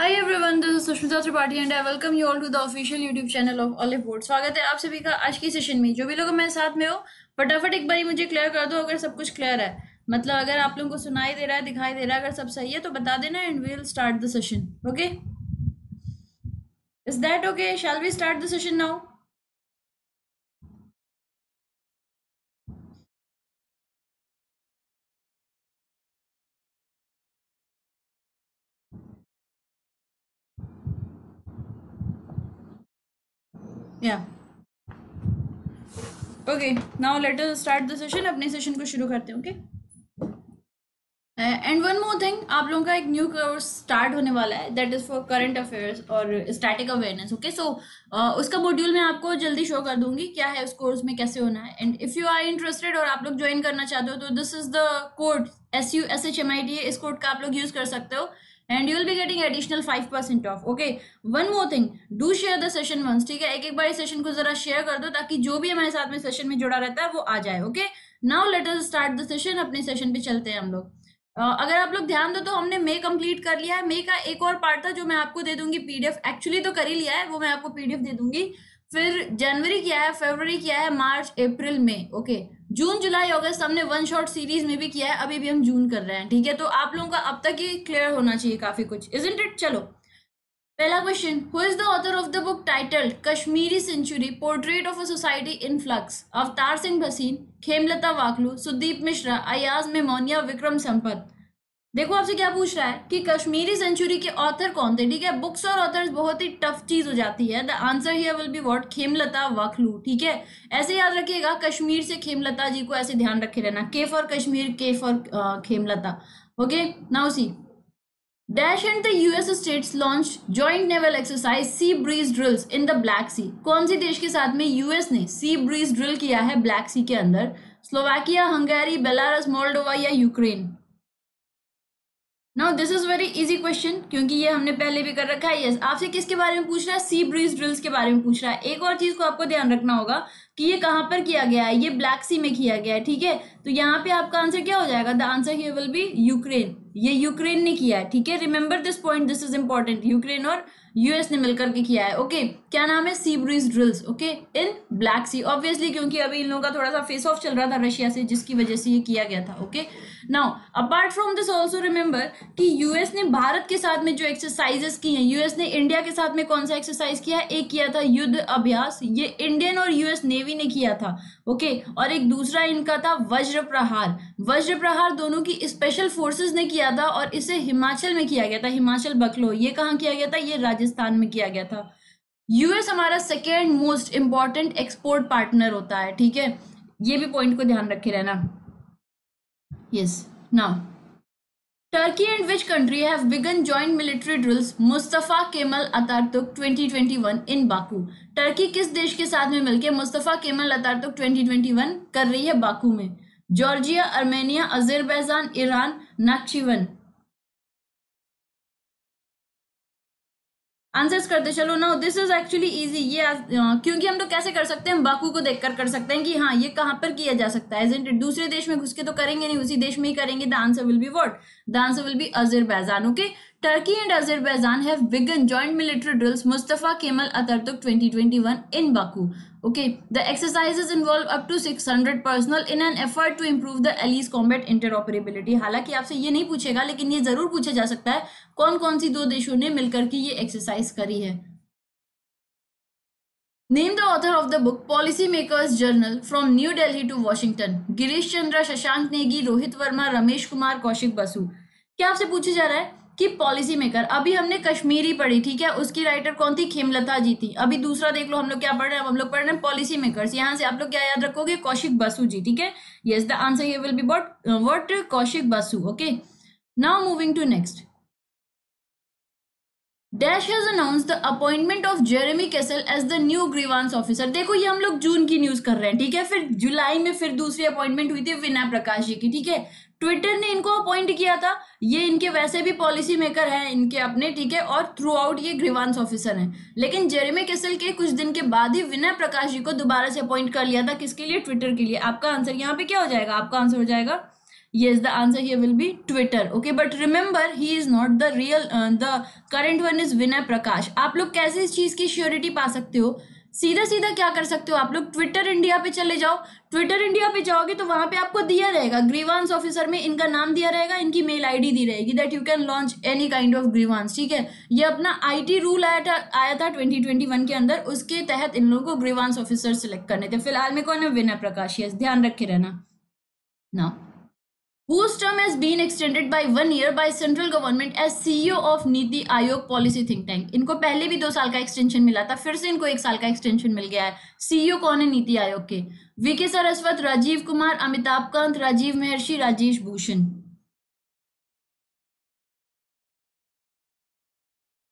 Hi everyone this is Sushmita Tripathi and I welcome you all to the official YouTube channel of Oliveboard स्वागत है आप सभी का आज की सेशन में। जो भी लोग मेरे साथ में हो, फटाफट एक बार मुझे क्लियर कर दो अगर सब कुछ क्लियर है। मतलब अगर आप लोगों को सुनाई दे रहा है, दिखाई दे रहा है, अगर सब सही है तो बता देना and we will start the session okay is that okay shall we start the session now या okay now let us start the session अपने सेशन को शुरू करते हैं okay and one more thing आप लोगों का एक न्यू कोर्स स्टार्ट होने वाला है that is for current affairs और स्टैटिक अवेयरनेस ओके सो उसका मॉड्यूल मैं आपको जल्दी शो कर दूँगी, क्या है उस कोर्स में कैसे होना है। And if you are interested और आप लोग ज्वाइन करना चाहते हो तो this is the code S U S H M I T इस कोड का आप लोग यूज़ कर सकते हो। And you will be getting additional five percent off okay one more thing do share the session once ठीक है? एक एक बार इस सेशन को जरा शेयर कर दो ताकि जो भी हमारे साथ में सेशन में जुड़ा रहता है वो आ जाए okay now let us start the session अपने सेशन पे चलते हैं हम लोग। uh, अगर आप लोग ध्यान दो तो हमने मे कंप्लीट कर लिया है। मे का एक और पार्ट था जो मैं आपको दे दूँगी पीडीएफ एक्चुअली तो कर ही लिया है वो मैं आपको पीडीएफ दे दूँगी। फिर जनवरी किया है, फरवरी किया है, मार्च, अप्रैल में ओके जून, जुलाई, अगस्त हमने वन शॉट सीरीज़ में भी किया है, अभी भी हम जून कर रहे हैं, ठीक है? तो आप लोगों का अब तक ही क्लियर होना चाहिए काफ़ी कुछ इज़ इंट इट चलो। पहला question who is the author of the book titled Kashmiri century portrait of a society in flux Avtar Singh Bhasin Khemlata Wakhlu Sudeep Mishra Ayaz मेमोनिया Vikram Sampat देखो आपसे क्या पूछ रहा है कि कश्मीरी सेंचुरी के ऑथर कौन थे? ठीक है बुक्स और ऑथर्स बहुत ही टफ चीज़ हो जाती है। The answer here will be what Khemlata Wakhloo ठीक है? ऐसे याद रखिएगा, कश्मीर से खेमलता जी को ऐसे ध्यान रखे रहना। K for Kashmir K for Khemlata okay now see dash and the US states launch joint naval exercise Sea Breeze drills in the Black Sea कौन सी देश के साथ में यूएस ने सी ब्रीज ड्रिल किया है ब्लैक सी के अंदर? स्लोवाकिया हंगेरी बेलारस मोल्डोवा या Ukraine now this is very easy question क्योंकि ये हमने पहले भी कर रखा है। यस आपसे किसके बारे में पूछ रहा है? सी ब्रीज ड्रिल्स के बारे में पूछ रहा है। एक और चीज़ को आपको ध्यान रखना होगा कि ये कहाँ पर किया गया है? ये ब्लैक सी में किया गया है, ठीक है? तो यहाँ पे आपका आंसर क्या हो जाएगा? The answer here will be Ukraine ये यूक्रेन ने किया है, ठीक है? Remember this point this is important Ukraine और यूएस ने मिलकर के किया है ओके okay? क्या नाम है? Sea Breeze drills okay in Black Sea obviously क्योंकि अभी इन लोगों का थोड़ा सा फेस ऑफ़ चल रहा था रशिया से, जिसकी वजह से ये किया गया था okay now apart from this also remember कि यूएस ने भारत के साथ में जो एक्सरसाइजेस की हैं यूएस ने इंडिया के साथ में कौन सा एक्सरसाइज किया? एक किया था युद्ध अभ्यास, ये इंडियन और यूएस नेवी ने किया था ओके okay? और एक दूसरा इनका था वज्र प्रहार वज्र प्रहार दोनों की स्पेशल फोर्सेज ने किया था और इसे हिमाचल में किया गया था, हिमाचल बकलो ये कहाँ किया गया था? ये राजस्थान में किया गया था। यूएस हमारा second most important export partner होता है, ठीक है? ये भी पॉइंट को ध्यान रखे रहना। Yes. Now, Turkey and which country have begun joint military drills Mustafa Kemal Atatürk 2021 in Baku? Turkey किस देश के साथ में मिलकर मुस्तफ़ा केमल अतातुर्क 2021 कर रही है बाकू में Georgia Armenia Azerbaijan Iran Nakhchivan answers करते, चलो ना दिस इज़ एक्चुअली इजी ये क्योंकि हम लोग कैसे कर सकते हैं? बाकू को देखकर कर सकते हैं कि हाँ ये कहाँ पर किया जा सकता है? दूसरे देश में घुस के तो करेंगे नहीं, उसी देश में ही करेंगे। The answer will be what the answer will be Azerbaijan okay Turkey and Azerbaijan have begun joint military drills Mustafa Kemal Atatürk 2021 in Baku. Okay, the exercises involve up to 600 personnel in an effort to improve the allies combat interoperability. हालाँकि आपसे ये नहीं पूछेगा लेकिन ये ज़रूर पूछा जा सकता है कौन कौन सी दो देशों ने मिलकर के ये एक्सरसाइज करी है Name the author of the book Policy Makers Journal from New Delhi to Washington. Girish Chandra Shashank Negi Rohit Verma Ramesh Kumar Kaushik Basu क्या आपसे पूछा जा रहा है कि पॉलिसी मेकर अभी हमने कश्मीरी पढ़ी, ठीक है? उसकी राइटर कौन थी? खेमलता जी थी। अभी दूसरा देख लो, हम लोग क्या पढ़ रहे हैं? हम लोग पढ़ रहे हैं पॉलिसी मेकर्स यहाँ से आप लोग क्या याद रखोगे? कौशिक बसु जी, ठीक है? यस द आंसर ये will be but what Kaushik Basu okay now moving to next dash has announce the appointment of Jeremy Kessel as the new grievance officer देखो, ये हम लोग जून की न्यूज़ कर रहे हैं, ठीक है? फिर जुलाई में फिर दूसरी अपॉइंटमेंट हुई थी विनय प्रकाश जी की, ठीक है? ट्विटर ने इनको अपॉइंट किया था। ये इनके वैसे भी पॉलिसी मेकर हैं इनके अपने ठीक है? और थ्रू आउट ये ग्रीवांस ऑफिसर हैं। लेकिन जेरेमी केसल के कुछ दिन के बाद ही विनय प्रकाश जी को दोबारा से अपॉइंट कर लिया था किसके लिए? ट्विटर के लिए। आपका आंसर यहाँ पे क्या हो जाएगा? आपका आंसर हो जाएगा? Yes the answer here will be twitter okay? But remember he is not the real uh, the current one is vinay prakash. आप लोग कैसे इस चीज़ की श्योरिटी पा सकते हो? सीधा सीधा क्या कर सकते हो आप लोग? ट्विटर इंडिया पे चले जाओ। ट्विटर इंडिया पे जाओगे तो वहाँ पे आपको दिया रहेगा। ग्रीवांस ऑफिसर में इनका नाम दिया रहेगा, इनकी मेल आईडी दी रहेगी that you can launch any kind of grievance ठीक है? ये अपना आईटी रूल आया था आया था 2021 के अंदर। उसके तहत इन लोगों को ग्रीवांस ऑफिसर सिलेक्ट करने थे। फ़िलहाल में कौन है? विनय प्रकाश। यस ध्यान रखे रहना। Now whose term has been extended by one year by central government as CEO of NITI Aayog policy think tank इनको पहले भी दो साल का एक्सटेंशन मिला था, फिर से इनको एक साल का एक्सटेंशन मिल गया है। सीईओ कौन है नीति आयोग के? वीके सरस्वत राजीव कुमार अमिताभ कांत राजीव महर्षि राजेश भूषण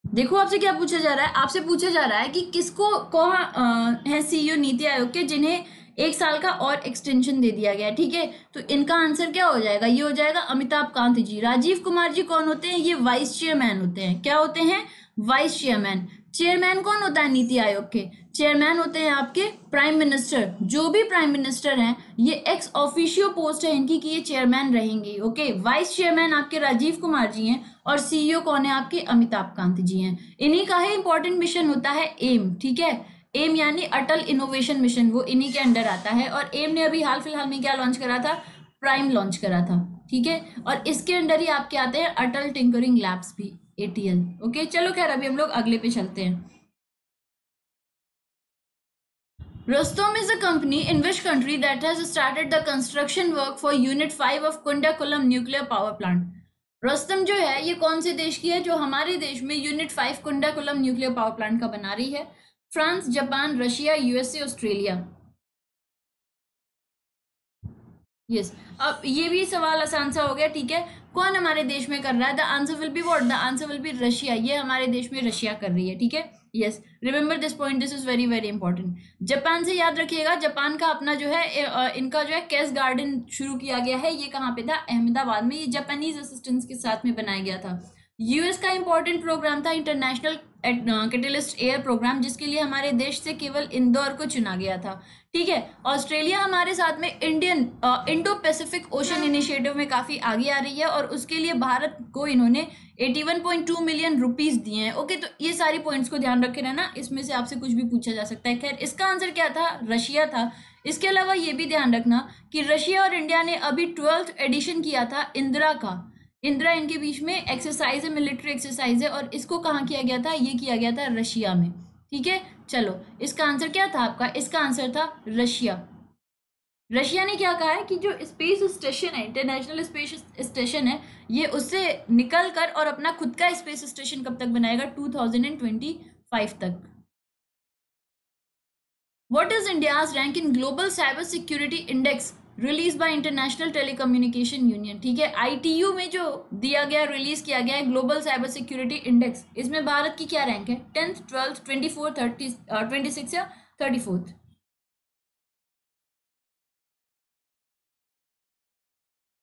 देखो, आपसे क्या पूछा जा रहा है? आपसे पूछा जा रहा है कि किसको, कौन है सीईओ नीति आयोग के, जिन्हें एक साल का और एक्सटेंशन दे दिया गया ठीक है? तो इनका आंसर क्या हो जाएगा? ये हो जाएगा अमिताभ कांत जी। राजीव कुमार जी कौन होते हैं? ये वाइस चेयरमैन होते हैं। क्या होते हैं? वाइस चेयरमैन चेयरमैन कौन होता है नीति आयोग के? चेयरमैन होते हैं आपके प्राइम मिनिस्टर जो भी प्राइम मिनिस्टर हैं, ये एक्स ऑफिशियो पोस्ट है इनकी कि ये चेयरमैन रहेंगे ओके वाइस चेयरमैन आपके राजीव कुमार जी हैं और सीईओ कौन है? आपके अमिताभ कांत जी हैं। इन्हीं का ही इंपॉर्टेंट मिशन होता है एम ठीक है? एम यानी अटल इनोवेशन मिशन, वो इन्हीं के अंडर आता है। और एम ने अभी हाल फ़िलहाल में क्या लॉन्च करा था? प्राइम लॉन्च करा था, ठीक है? और इसके अंडर ही आपके आते हैं अटल टिंकरिंग लैब्स भी एटीएल ओके चलो खैर, अभी हम लोग अगले पे चलते हैं। Rostom is a company in which country that has started the construction work for Unit 5 of Kundakulam nuclear power plant. Rustom जो है, ये कौन से देश की है? जो हमारे देश में unit five Kudankulam nuclear power plant का बना रही है। France, Japan, Russia, USA, Australia. Yes अब ये भी सवाल आसान सा हो गया, ठीक है? कौन हमारे देश में कर रहा है? The answer will be what the answer will be Russia. ये हमारे देश में रशिया कर रही है, ठीक है? Yes remember this point this is very very important Japan से याद रखिएगा, जापान का अपना जो है इनका जो है, कैस गार्डन शुरू किया गया है। ये कहाँ पे था? अहमदाबाद में। ये जापानीज असिस्टेंस के साथ में बनाया गया था। यूएस का इंपॉर्टेंट प्रोग्राम था इंटरनेशनल कैटलिस्ट एयर प्रोग्राम जिसके लिए हमारे देश से केवल इंदौर को चुना गया था। ठीक है? ऑस्ट्रेलिया हमारे साथ में Indian Indo Pacific Ocean initiative में काफ़ी आगे आ रही है और उसके लिए भारत को इन्होंने 81.2 मिलियन रुपीस दिए हैं। ओके तो ये सारी पॉइंट्स को ध्यान रखे रहना। इसमें से आपसे कुछ भी पूछा जा सकता है। खैर, इसका आंसर क्या था? रशिया था। इसके अलावा ये भी ध्यान रखना कि रशिया और इंडिया ने अभी ट्वेल्थ एडिशन किया था इंदिरा का। इंदिरा, इनके बीच में एक्सरसाइज है मिलिट्री एक्सरसाइज है, और इसको कहाँ किया गया था? ये किया गया था रशिया में। ठीक है? चलो, इसका आंसर क्या था आपका? इसका आंसर था रशिया। रशिया ने क्या कहा है कि जो स्पेस स्टेशन है इंटरनेशनल स्पेस स्टेशन है, ये उससे निकल कर और अपना खुद का स्पेस स्टेशन कब तक बनाएगा? 2025 तक। What is India's rank in global cyber security index release by International Telecommunication Union ठीक है? आईटीयू में जो दिया गया रिलीज़ किया गया है ग्लोबल साइबर सिक्योरिटी इंडेक्स इसमें भारत की क्या रैंक है? Tenth twelfth twenty four thirty twenty six या थर्टी फोर्थ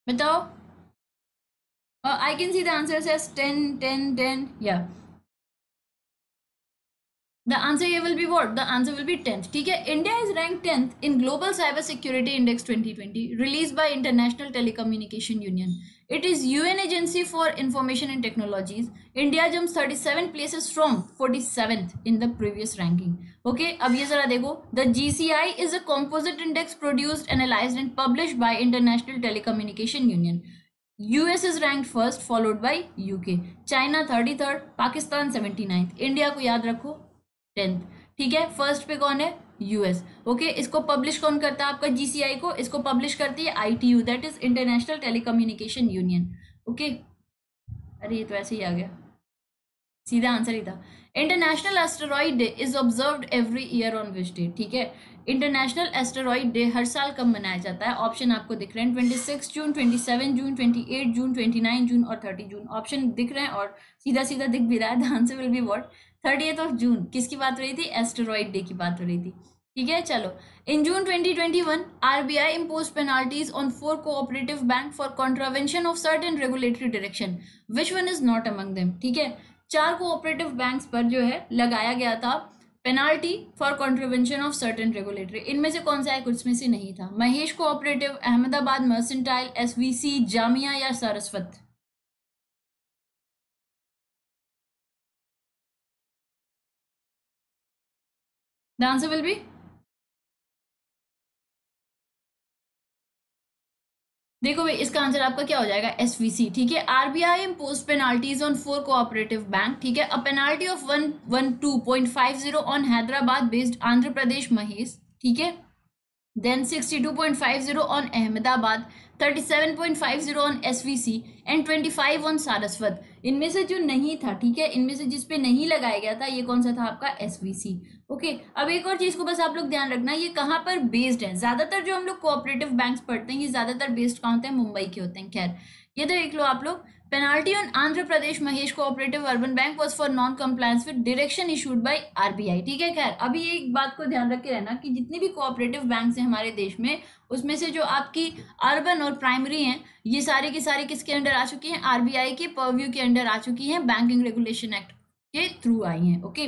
बताओ I can see the answer as ten ten ten या द आंसर ये will be what the answer will be tenth ठीक है? India is rank tenth in global cyber security index twenty twenty release by International Telecommunication Union it is U N agency for information and technologies India jump thirty seven places from forty seventh in the previous ranking okay अब ये जरा देखो the G C I is a composite index produce analyse and publish by International Telecommunication Union US is US is ranked first, followed China thirty third Pakistan seventy ninth India को याद रखो tenth. ठीक है? First पे कौन है? US okay okay, इसको publish कौन करता है आपका? जीसीआई को। इसको पब्लिश करती है ITU that is International Telecommunication Union okay अरे ये तो ऐसे ही आ गया। सीधा आंसर ही था। International Asteroid Day is observe every year on which day ठीक है? इंटरनेशनल एस्टेरॉइड डे हर साल कब मनाया जाता है? ऑप्शन आपको दिख रहे हैं। Twenty six June twenty seven June twenty eight June twenty nine June और थर्टी जून ऑप्शन दिख रहे हैं और सीधा सीधा दिख भी रहा है। Answer will be what thirty of June किसकी बात हो रही थी? एस्टेरॉइड डे की बात हो रही थी। ठीक है, चलो। In June 2021 RBI impose penalties on four cooperative bank for contravention of certain regulatory direction which one is not among them ठीक है? चार कोऑपरेटिव बैंक्स पर जो है, लगाया गया था penalty for contravention of certain regulatory इनमें से कौन सा है? कुछ में से नहीं था। Mahesh cooperative Ahmedabad mercantile SVC Jamia या Saraswat The answer will be? देखो भाई, इसका आंसर आपका क्या हो जाएगा? एसवीसी ठीक है? RBI impose penalties on four cooperative bank ठीक है? A penalty of one one two point five zero on Hyderabad based Andhra Pradesh Mahesh ठीक है? Then sixty two point five zero on Ahmedabad thirty seven point five zero on S V C and twenty five on Saraswat इनमें से जो नहीं था, ठीक है? इनमें से जिसपे नहीं लगाया गया था, ये कौन सा था आपका? एसवीसी ओके अब एक और चीज़ को बस आप लोग ध्यान रखना, ये कहाँ पर बेस्ड है? ज़्यादातर जो हम लोग कोऑपरेटिव बैंक्स पढ़ते हैं, ये ज़्यादातर बेस्ड कहाँ होते हैं? मुंबई के होते हैं, खैर। ये तो देख लो आप लोग penalty on Andhra Pradesh Mahesh cooperative urban bank was for non compliance with direction issued by RBI ठीक है, खैर। अभी ये एक बात को ध्यान रख के रहना कि जितनी भी कोऑपरेटिव बैंक हैं हमारे देश में, उसमें से जो आपकी अर्बन और प्राइमरी हैं, ये सारे के सारे किसके अंडर आ चुकी हैं? आरबीआई के परव्यू के अंडर आ चुकी हैं बैंकिंग रेगुलेशन एक्ट के थ्रू आई हैं ओके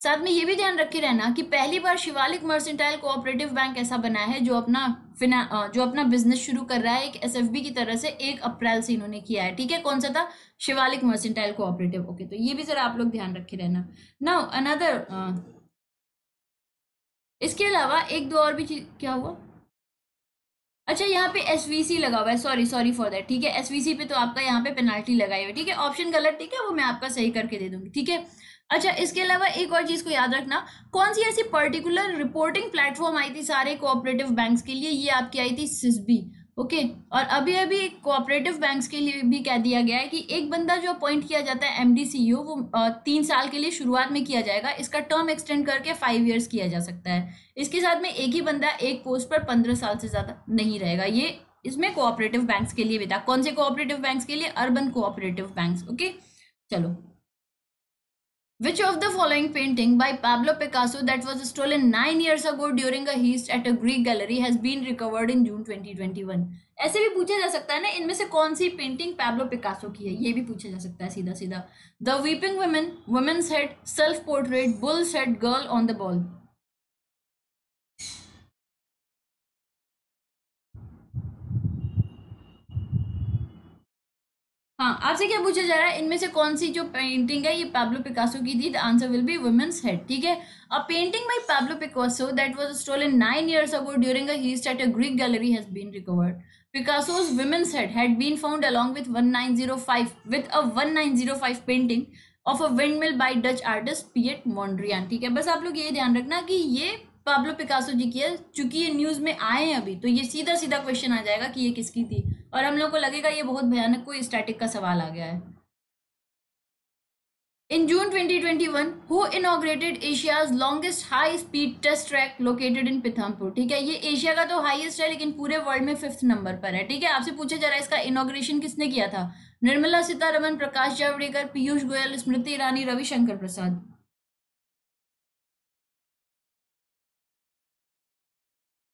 साथ में ये भी ध्यान रखे रहना कि पहली बार शिवालिक मर्सेंटाइल कोऑपरेटिव बैंक ऐसा बना है, जो अपना फिना जो अपना बिज़नेस शुरू कर रहा है, एक एसएफबी की तरह से एक अप्रैल से इन्होंने किया है। ठीक है? कौन सा था? शिवालिक मर्सेंटाइल कोऑपरेटिव ओके तो ये भी जरा आप लोग ध्यान रखे रहना। नाउ अनदर इसके अलावा एक दो और भी चीज़, क्या हुआ? अच्छा यहाँ पे एसवीसी लगा हुआ है। सॉरी सॉरी फॉर दैट ठीक है? एसवीसी पे तो आपका यहाँ पे पेनाल्टी लगाई हुई है। ठीक है? ऑप्शन गलत, ठीक है? वो मैं आपका सही करके दे दूँगी। ठीक है? अच्छा इसके अलावा एक और चीज़ को याद रखना, कौन सी ऐसी पर्टिकुलर रिपोर्टिंग प्लेटफॉर्म आई थी सारे कोऑपरेटिव बैंक्स के लिए? ये आपकी आई थी सिस्बी ओके और अभी अभी कोऑपरेटिव बैंक्स के लिए भी कह दिया गया है कि एक बंदा जो अपॉइंट किया जाता है एम वो तीन साल के लिए शुरुआत में किया जाएगा। इसका टर्म एक्सटेंड करके फाइव ईयर्स किया जा सकता है। इसके साथ में एक ही बंदा एक पोस्ट पर पंद्रह साल से ज़्यादा नहीं रहेगा। ये इसमें कोऑपरेटिव बैंक्स के लिए भी था। कौन से कोऑपरेटिव बैंक्स के लिए? अर्बन कोऑपरेटिव बैंक्स ओके चलो। Which of the following painting by Pablo Picasso that was stolen nine years ago during a heist at a Greek gallery has been recovered in June 2021? ऐसे भी पूछा जा सकता है ना इनमें से कौन सी पेंटिंग पैब्लो पिकासो की है ये भी पूछा जा सकता है सीधा सीधा the weeping women women's head self portrait bull's head girl on the ball हाँ आपसे क्या पूछा जा रहा है? इनमें से कौन सी जो पेंटिंग है, ये पैब्लो पिकासो की थी? The answer will be women's head ठीक है? A painting by Pablo Picasso that was stolen nine years ago during a heist at a Greek gallery has been recovered पिकासो's women's head had been found along with 1905 with a 1905 painting of a windmill by Dutch artist Piet Mondrian, ठीक है? बस आप लोग ये ध्यान रखना कि ये पाब्लो पिकासो जी की है, चूँकि ये न्यूज़ में आए हैं अभी तो ये सीधा सीधा क्वेश्चन आ जाएगा कि ये किसकी थी। और हम लोग को लगेगा ये बहुत भयानक कोई स्टैटिक का सवाल आ गया है। In June 2021 who inaugurated Asia's longest high speed test track located in Pithampur ठीक है, ये एशिया का तो हाईएस्ट है, लेकिन पूरे वर्ल्ड में फिफ्थ नंबर पर है। ठीक है, आपसे पूछा जा रहा है, इसका इनोग्रेशन किसने किया था? निर्मला सीतारमन, प्रकाश जावड़ेकर, पीयूष गोयल, स्मृति ईरानी, रविशंकर प्रसाद।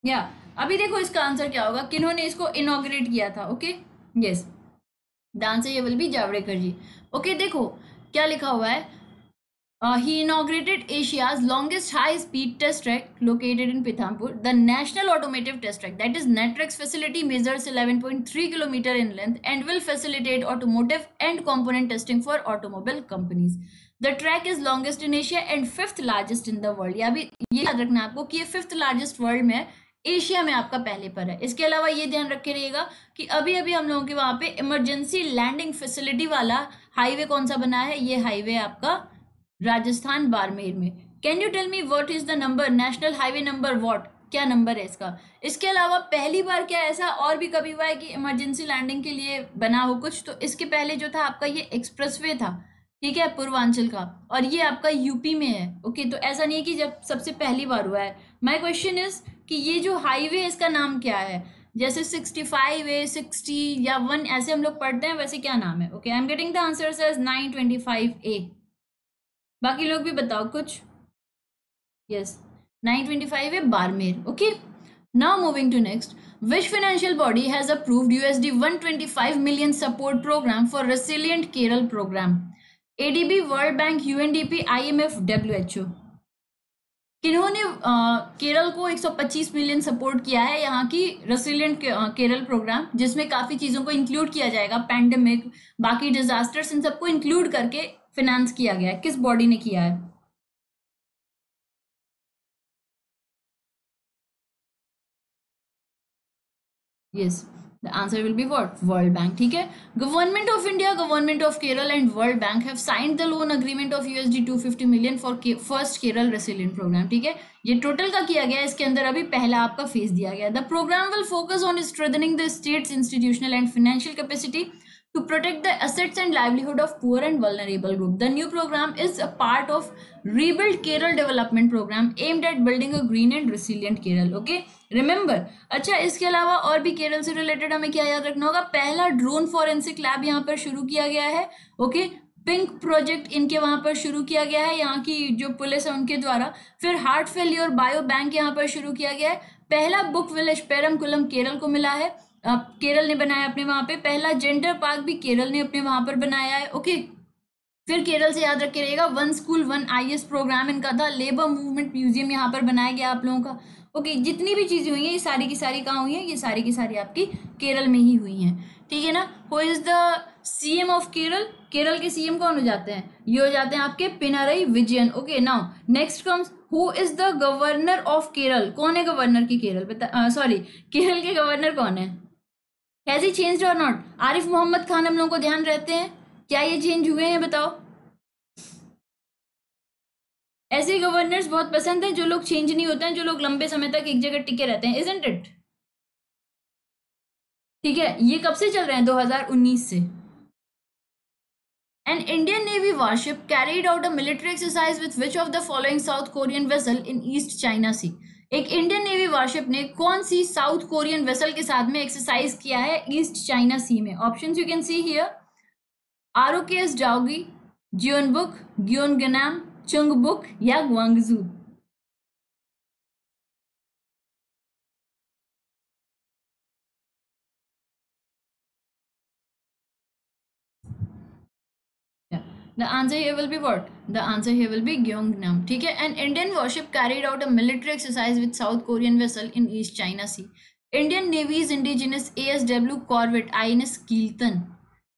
या अभी देखो इसका आंसर क्या होगा? किन्होंने इसको इनोग्रेट किया था ओके यस द आंसर ये will be Javadekar ji okay देखो, क्या लिखा हुआ है? He inaugurated Asia's longest high speed test track located in Pithampur the national automotive test track that is NATRAX facility measures 11.3 kilometre in length and will facilitate automotive and component testing for automobile companies the track is longest in Asia and fifth largest in the world या भी ये याद रखना आपको कि ये fifth largest world में Asia में आपका पहले पर है। इसके अलावा ये ध्यान रखे रहिएगा कि अभी अभी हम लोगों के वहाँ पे इमरजेंसी लैंडिंग फैसिलिटी वाला हाईवे कौन सा बना है? ये हाईवे आपका राजस्थान बाड़मेर में। Can you tell me what is the number national highway number what क्या नंबर है इसका? इसके अलावा पहली बार क्या ऐसा और भी कभी हुआ है कि इमरजेंसी लैंडिंग के लिए बना हो कुछ? तो इसके पहले जो था आपका ये एक्सप्रेसवे था, ठीक है, पूर्वांचल का। और ये आपका यूपी में है ओके तो ऐसा नहीं है कि जब सबसे पहली बार हुआ है। माई क्वेश्चन इज़ कि ये जो हाईवे इसका नाम क्या है? जैसे सिक्सटी फाइव ए सिक्सटी या वन ऐसे हम लोग पढ़ते हैं, वैसे क्या नाम है? Okay I am getting the answer nine twenty five A बाकी लोग भी बताओ कुछ? Yes nine twenty five A Barmer okay now moving to next which financial body has approved USD 125 million support programme for resilient Kerala programme ADB World Bank UNDP IMF WHO किन्होंने Kerala को 125 million support किया है यहाँ की resilient Kerala programme जिसमें काफ़ी चीज़ों को include किया जाएगा पैंडेमिक बाकी डिजास्टर्स इन सबको इंक्लूड करके फिनेंस किया गया है। किस बॉडी ने किया है? Yes yes. The answer will be what world bank ठीक है government of india government of kerala and world bank have signed the loan agreement of usd 250 million for first kerala resilient program ठीक है ये total का किया गया इसके अंदर अभी पहला आपका फ़ेज़ दिया गया the programme will focus on strengthening the state's institutional and financial capacity to protect the assets and livelihood of poor and vulnerable group. The new program is a part of Rebuild Kerala Development Program aimed at building a green and resilient Kerala. Okay, remember. अच्छा इसके अलावा और भी केरल से related हमें क्या याद रखना होगा पहला ड्रोन फॉरेंसिक लैब यहाँ पर शुरू किया गया है ओके okay? पिंक प्रोजेक्ट इनके वहाँ पर शुरू किया गया है यहाँ की जो पुलिस है उनके द्वारा फिर हार्ट फेलियर बायो बैंक यहाँ पर शुरू किया गया है पहला book village Perumkulam Kerala को मिला है केरल ने बनाया अपने वहाँ पे। पहला जेंडर पार्क भी केरल ने अपने वहाँ पर बनाया है ओके फिर केरल से याद रखे रहेगा one school one IAS programme इनका था। लेबर मूवमेंट म्यूज़ियम यहाँ पर बनाया गया आप लोगों का। ओके जितनी भी चीज़ें हुई हैं, ये सारी की सारी कहाँ हुई हैं? ये सारी की सारी आपकी केरल में ही हुई हैं। ठीक है ना? Who is the CM of Kerala Kerala के सीएम कौन हो जाते हैं? ये हो जाते हैं आपके Pinarayi Vijayan. Okay now next comes who is the governor of Kerala कौन है गवर्नर की केरल? सॉरी केरल के गवर्नर कौन है? Has he change or not Arif Mohammad Khan हम लोगों को ध्यान रहते हैं। क्या ये चेंज हुए हैं बताओ? ऐसे गवर्नर्स बहुत पसंद है, जो लोग चेंज नहीं होते हैं, जो लोग लंबे समय तक एक जगह टिके रहते हैं इजेंट इट ठीक है, ये कब से चल रहे हैं? 2019 से। An Indian Navy warship carried out a military exercise with which of the following South Korean vessel in East China Sea? एक इंडियन नेवी वारशिप ने कौन सी साउथ कोरियन वेसल के साथ में एक्सरसाइज किया है ईस्ट चाइना सी में? Option you can see here R O K S Daegu Gyeongnam Chungbuk या Gwangju the answer here will be what the answer here will be Gyeongnam ठीक है? And Indian warship carried out a military exercise with South Korean vessel in East China Sea Indian navy is indigenous A S W corvette I N S Kiltan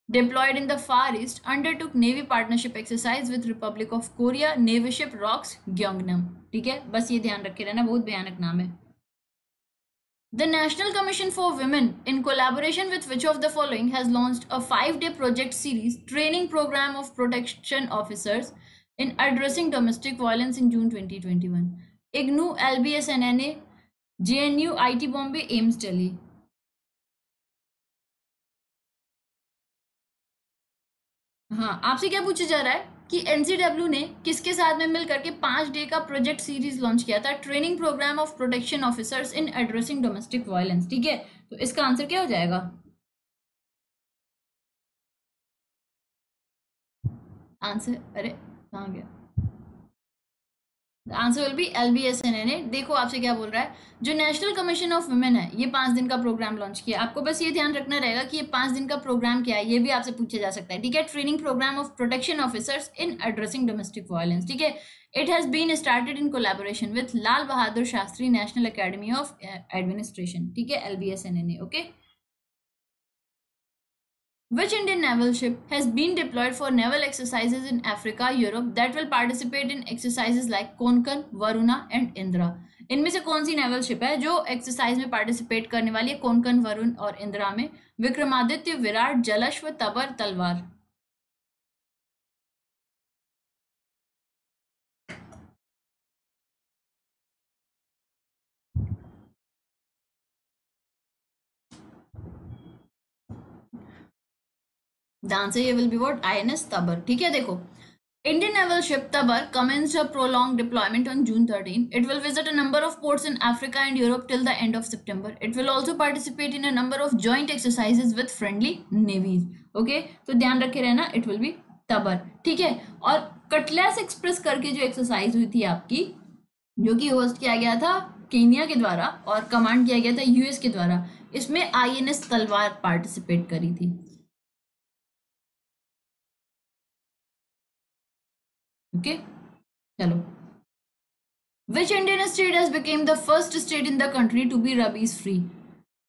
deployed in the Far East undertook navy partnership exercise with Republic of Korea navy ship ROKS Gyeongnam ठीक है? बस ये ध्यान रखे रहना, बहुत भयानक नाम है। The National Commission for Women, in collaboration with which of the following, has launched a five-day project series training program of protection officers in addressing domestic violence in June 2021. IGNU, LBSNNA, JNU, IT Bombay, AIMS Delhi. हाँ आपसे क्या पूछा जा रहा है कि NCW ने किसके साथ में मिलकर के पाँच डे का प्रोजेक्ट सीरीज़ लॉन्च किया था, training programme of protection officers in addressing domestic violence, ठीक है? तो इसका आंसर क्या हो जाएगा? आंसर, अरे, कहाँ गया? Answer will be L B S N N A देखो आपसे क्या बोल रहा है। जो नेशनल कमीशन ऑफ़ वुमेन है, ये पाँच दिन का प्रोग्राम लॉन्च किया। आपको बस ये ध्यान रखना रहेगा कि ये पाँच दिन का प्रोग्राम क्या है, ये भी आपसे पूछा जा सकता है। ठीक है? Training programme of protection officers in addressing domestic violence ठीक है? It has been started in collaboration with Lal Bahadur Shastri National Academy of Administration ठीक है? L B S N N A okay Which Indian naval ship has been deployed for naval exercises in Africa, Europe that will participate in exercises like Konkan, Varuna and Indra? इनमें से कौन सी naval ship है जो exercise में participate करने वाली है कोंकण वरुण और इंदिरा में विक्रमादित्य विराट जलश्व तबर तलवार देखो। Indian naval ship Tabar commences a prolong deployment on June thirteen it will visit a number of ports in Africa and Europe till the end of September it will also participate in number of joint exercises with friendly navies okay तो ध्यान रखे रहना it will be Tabar ठीक है? और Cutlass Express करके जो exercise हुई थी आपकी, जो कि होस्ट किया गया था केनिया के द्वारा और कमांड किया गया था यूएस के द्वारा, इसमें आई तलवार पार्टिसिपेट करी थी। ओके चलो। Which Indian state has became the first state in the country to be rabies free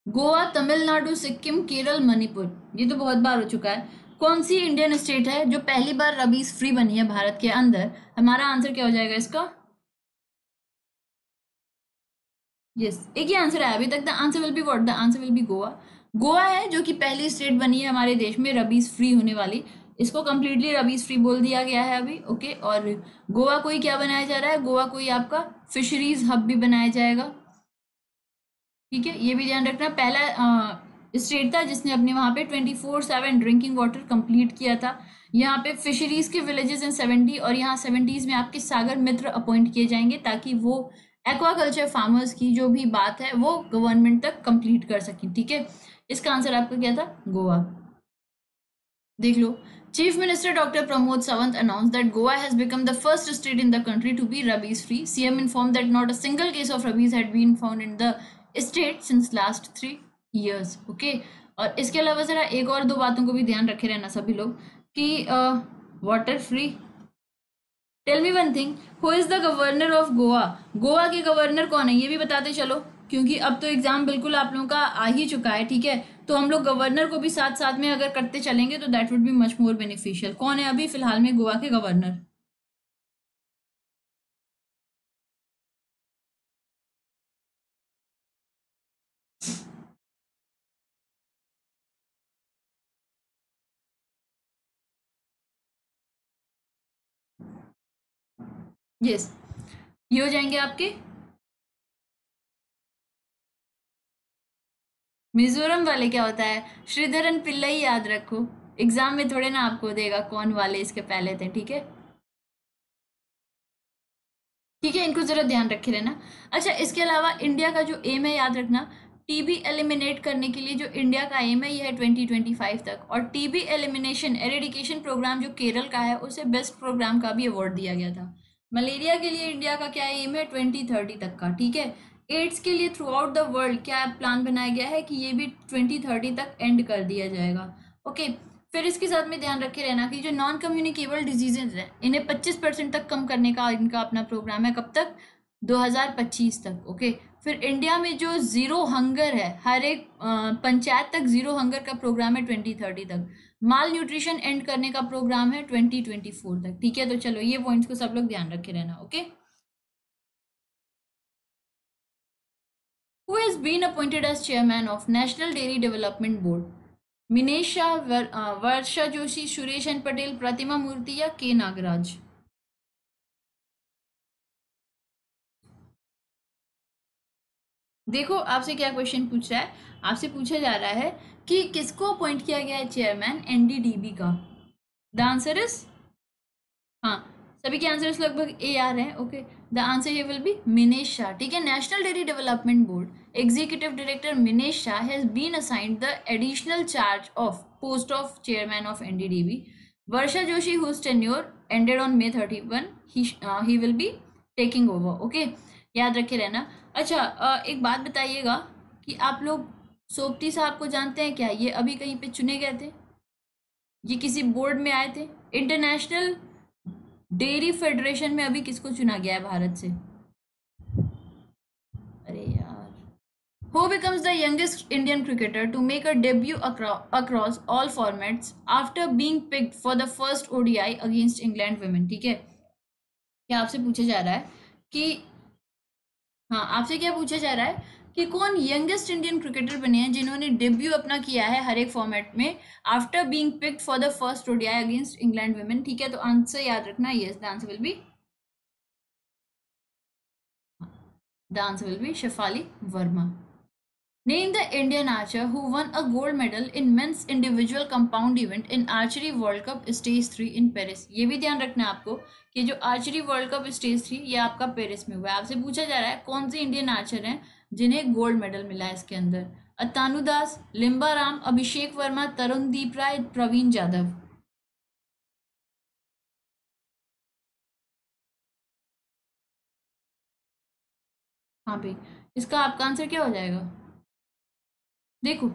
Goa, Tamil Nadu, Sikkim, Kerala, Manipur. ये तो बहुत बार हो चुका है। कौन सी इंडियन स्टेट है जो पहली बार रबीज फ्री बनी है भारत के अंदर? हमारा आंसर क्या हो जाएगा इसका? यस एक ही आंसर है अभी तक the answer will be what the answer will be Goa. Goa है जो कि पहली स्टेट बनी है हमारे देश में रबीज फ्री होने वाली। इसको कम्प्लीटली रबीज फ्री बोल दिया गया है अभी ओके और गोवा को ही क्या बनाया जा रहा है? गोवा को ही आपका फिशरीज हब भी बनाया जाएगा। ठीक है? ये भी ध्यान रखना। पहला स्टेट था जिसने अपने वहाँ पे twenty four seven drinking water complete किया था। यहाँ पे फिशरीज के विलेजेस इन सेवेंटी और यहाँ सेवेंटीज में आपके सागर मित्र अपॉइंट किए जाएँगे ताकि वो एक्वाकल्चर फार्मर्स की जो भी बात है, वो गवर्नमेंट तक कंप्लीट कर सकें। ठीक है? इसका आंसर आपका क्या था? गोवा। देख लो। Chief minister doctor Pramod Sawant announce that Goa has become the first state in the country to be rabies free CM inform that not a single case of rabies had been found in the state since last three years okay और इसके अलावा जरा एक और दो बातों को भी ध्यान रखे रहना सभी लोग कि water free tell me one thing who is the governor of Goa Goa के गवर्नर कौन है? ये भी बताते चलो, क्योंकि अब तो एग्ज़ाम बिल्कुल आप लोगों का आ ही चुका है, ठीक है? तो हम लोग गवर्नर को भी साथ साथ में अगर करते चलेंगे तो that would be much more beneficial कौन है अभी फ़िलहाल में गोवा के गवर्नर यस yes. ये हो जाएँगे आपके मिजोरम वाले क्या होता है? श्रीधरन पिल्लई याद रखो। एग्ज़ाम में थोड़े ना आपको देगा कौन वाले इसके पहले थे, ठीक है? ठीक है, इनको जरा ध्यान रखे रहना। अच्छा इसके अलावा इंडिया का जो एम है याद रखना टीबी एलिमिनेट करने के लिए जो इंडिया का एम है, यह है 2025 तक। और टीबी एलिमिनेशन एरिडिकेशन प्रोग्राम जो केरल का है, उसे बेस्ट प्रोग्राम का भी अवार्ड दिया गया था। मलेरिया के लिए इंडिया का क्या एम है? ट्वेंटी थर्टी तक का, ठीक है? एड्स के लिए थ्रू आउट द वर्ल्ड क्या प्लान बनाया गया है कि ये भी ट्वेंटी थर्टी तक एंड कर दिया जाएगा? ओके फिर इसके साथ में ध्यान रखे रहना कि जो नॉन कम्युनिकेबल डिजीजेज हैं, इन्हें पच्चीस परसेंट तक कम करने का इनका अपना प्रोग्राम है कब तक? 2025 तक ओके फिर इंडिया में जो ज़ीरो हंगर है, हर एक पंचायत तक ज़ीरो हंगर का प्रोग्राम है 2030 तक। माल न्यूट्रिशन एंड करने का प्रोग्राम है 2024 तक, ठीक है? तो चलो, ये पॉइंट्स को सब लोग ध्यान रखे रहना okay who has been appointed as chairman of National Dairy Development Board? Minesh Shah Varsha Joshi Suresh N Patel Pratima Murthy या के नागराज देखो, आपसे क्या क्वेश्चन पूछ रहा है? आपसे पूछा जा रहा है कि किसको अपॉइंट किया गया है चेयरमैन एनडीडीबी का? द आंसर इज़ हाँ सभी के आंसर्स लगभग ए आ रहे हैं ओके द आंसर ये विल बी मिनेश शाह ठीक है National Dairy Development Board executive director Minesh Shah has been assigned the additional charge of post of chairman of NDDB Varsha Joshi whose tenure ended on May thirty one he will be taking over okay याद रखे रहना। अच्छा एक बात बताइएगा कि आप लोग सोपती साहब को जानते हैं क्या? ये अभी कहीं पे चुने गए थे? ये किसी बोर्ड में आए थे? इंटरनेशनल डेयरी फेडरेशन में अभी किसको चुना गया है भारत से? अरे यार। Who becomes the youngest Indian cricketer to make a debut across all formats after being picked for the first ODI against England women ठीक है? क्या आपसे पूछा जा रहा है कि हाँ आपसे क्या पूछा जा रहा है कि कौन यंगेस्ट इंडियन क्रिकेटर बने हैं जिन्होंने डेब्यू अपना किया है हर एक फॉर्मेट में after being picked for the first ODI against England women ठीक है तो आंसर याद रखना. Yes the answer will be the answer will be Shefali Verma Name the Indian archer who won a gold medal in men's individual compound event in Archery World Cup Stage 3 in Paris. ये भी ध्यान रखना है आपको कि जो archery world cup stage three ये आपका पेरिस में हुआ है। आपसे पूछा जा रहा है कौन से इंडियन आर्चर हैं जिन्हें गोल्ड मेडल मिला है इसके अंदर। अतानु दास लिम्बा राम अभिषेक वर्मा, तरुणदीप राय, प्रवीण यादव हाँ भाई, इसका आपका आंसर क्या हो जाएगा? देखो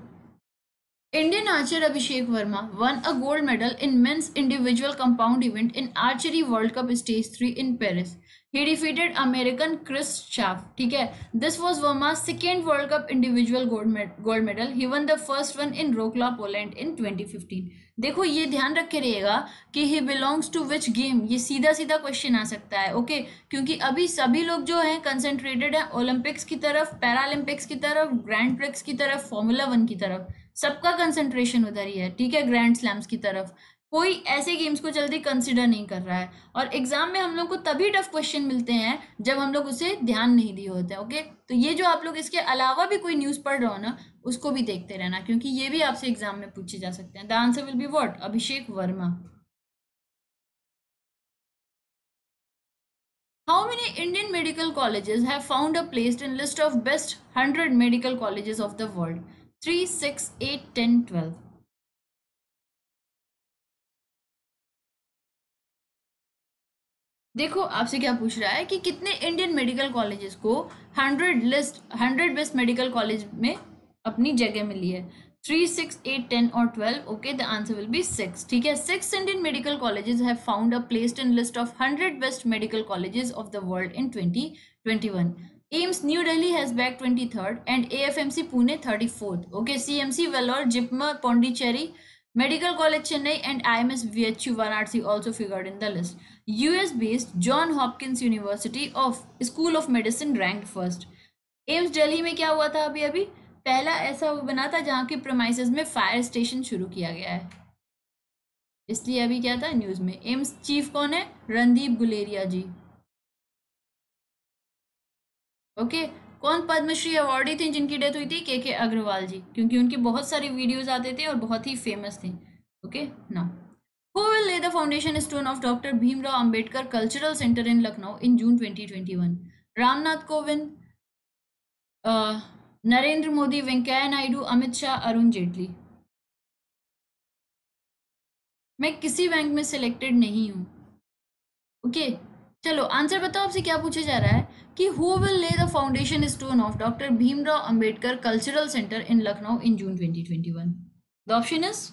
Indian archer Abhishek Verma won a gold medal in men's individual compound event in archery world cup stage three in Paris he defeated American Kris Schaff ठीक है? This was Verma second world cup individual gold medal he won the first one in Wroclaw Poland in twenty fifteen देखो, ये ध्यान रखे रहिएगा कि he belongs to which game ये सीधा सीधा क्वेश्चन आ सकता है ओके okay? क्योंकि अभी सभी लोग जो हैं कंसेंट्रेटेड हैं ओलंपिक्स की तरफ़ पैरालंपिक्स की तरफ़ ग्रैंड प्रिक्स की तरफ़ फॉर्मूला वन की तरफ़। सबका कंसंट्रेशन उधर ही है, ठीक है ग्रैंड स्लैम्स की तरफ़। कोई ऐसे गेम्स को जल्दी कंसिडर नहीं कर रहा है। और एग्ज़ाम में हम लोग को तभी टफ क्वेश्चन मिलते हैं, जब हम लोग उसे ध्यान नहीं दिए होते ओके तो ये जो आप लोग इसके अलावा भी कोई न्यूज़ पढ़ रहे हो ना, उसको भी देखते रहना, क्योंकि ये भी आपसे एग्ज़ाम में पूछे जा सकते हैं। The answer will be what Abhishek Verma. Indian medical colleges have found a place in list of best 100 medical colleges of the world? Three six eight ten twelve देखो, आपसे क्या पूछ रहा है कि कितने इंडियन मेडिकल कॉलेजेस को hundred list hundred best medical college में अपनी जगह मिली है? थ्री सिक्स एट टेन और twelve okay the answer will be six ठीक है? Six Indian medical colleges have found a placed in list of hundred best medical colleges of the world in twenty twenty one AIIMS new Delhi has bagged twenty third and A F M C Pune thirty fourth. Okay C M C Vellore JIPMER Pondicherry medical college Chennai and I M S V H U C also figured in the list U S based John Hopkins University of School of Medicine rank first AIIMS Delhi में क्या हुआ था अभी अभी? पहला ऐसा वो बना था जहाँ के प्रोमाइस में फायर स्टेशन शुरू किया गया है। इसलिए अभी क्या था? न्यूज़ में। एम्स चीफ कौन है? रणदीप गुलेरिया जी। ओके? कौन पद्मश्री अवार्डी थी जिनकी डेथ हुई थी? के के अग्रवाल जी, क्योंकि उनके बहुत सारे वीडियोज़ आते थे और बहुत ही फ़ेमस थे। ओके? ना who will lay the foundation stone of doctor Bhimrao Ambedkar cultural centre in Lucknow in June 2021 Ram Nath Kovind Narendra Modi Venkaiah Naidu Amit Shah Arun Jaitley मैं किसी बैंक में सिलेक्टेड नहीं हूँ। Okay? okay? चलो answer बताओ, आपसे क्या पूछा जा रहा है? कि who will lay the foundation stone of doctor Bhimrao Ambedkar cultural centre in Lucknow in June 2021 the option is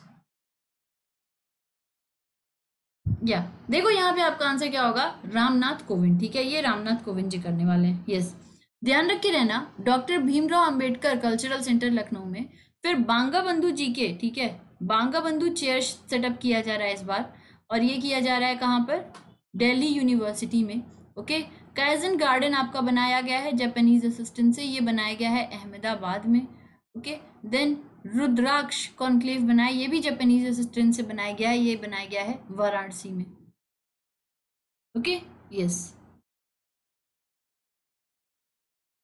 या देखो, यहाँ पे आपका आंसर क्या होगा? रामनाथ कोविंद। ठीक है, ये रामनाथ कोविंद जी करने वाले हैं। यस ध्यान रख के रहना doctor Bhimrao Ambedkar cultural centre Lucknow में फिर बांगा बंधु जी के, ठीक है? बांगा बंधु चेयर सेटअप किया जा रहा है इस बार। और ये किया जा रहा है कहाँ पर? दिल्ली यूनिवर्सिटी में ओके कैजन गार्डन आपका बनाया गया है जापानीज असिस्टेंट से ये बनाया गया है अहमदाबाद में ओके देन रुद्राक्ष कॉन्क्लेव बनाया, ये भी जापानीज असिस्टेंट से बनाया गया है, ये बनाया गया है वाराणसी में ओके यस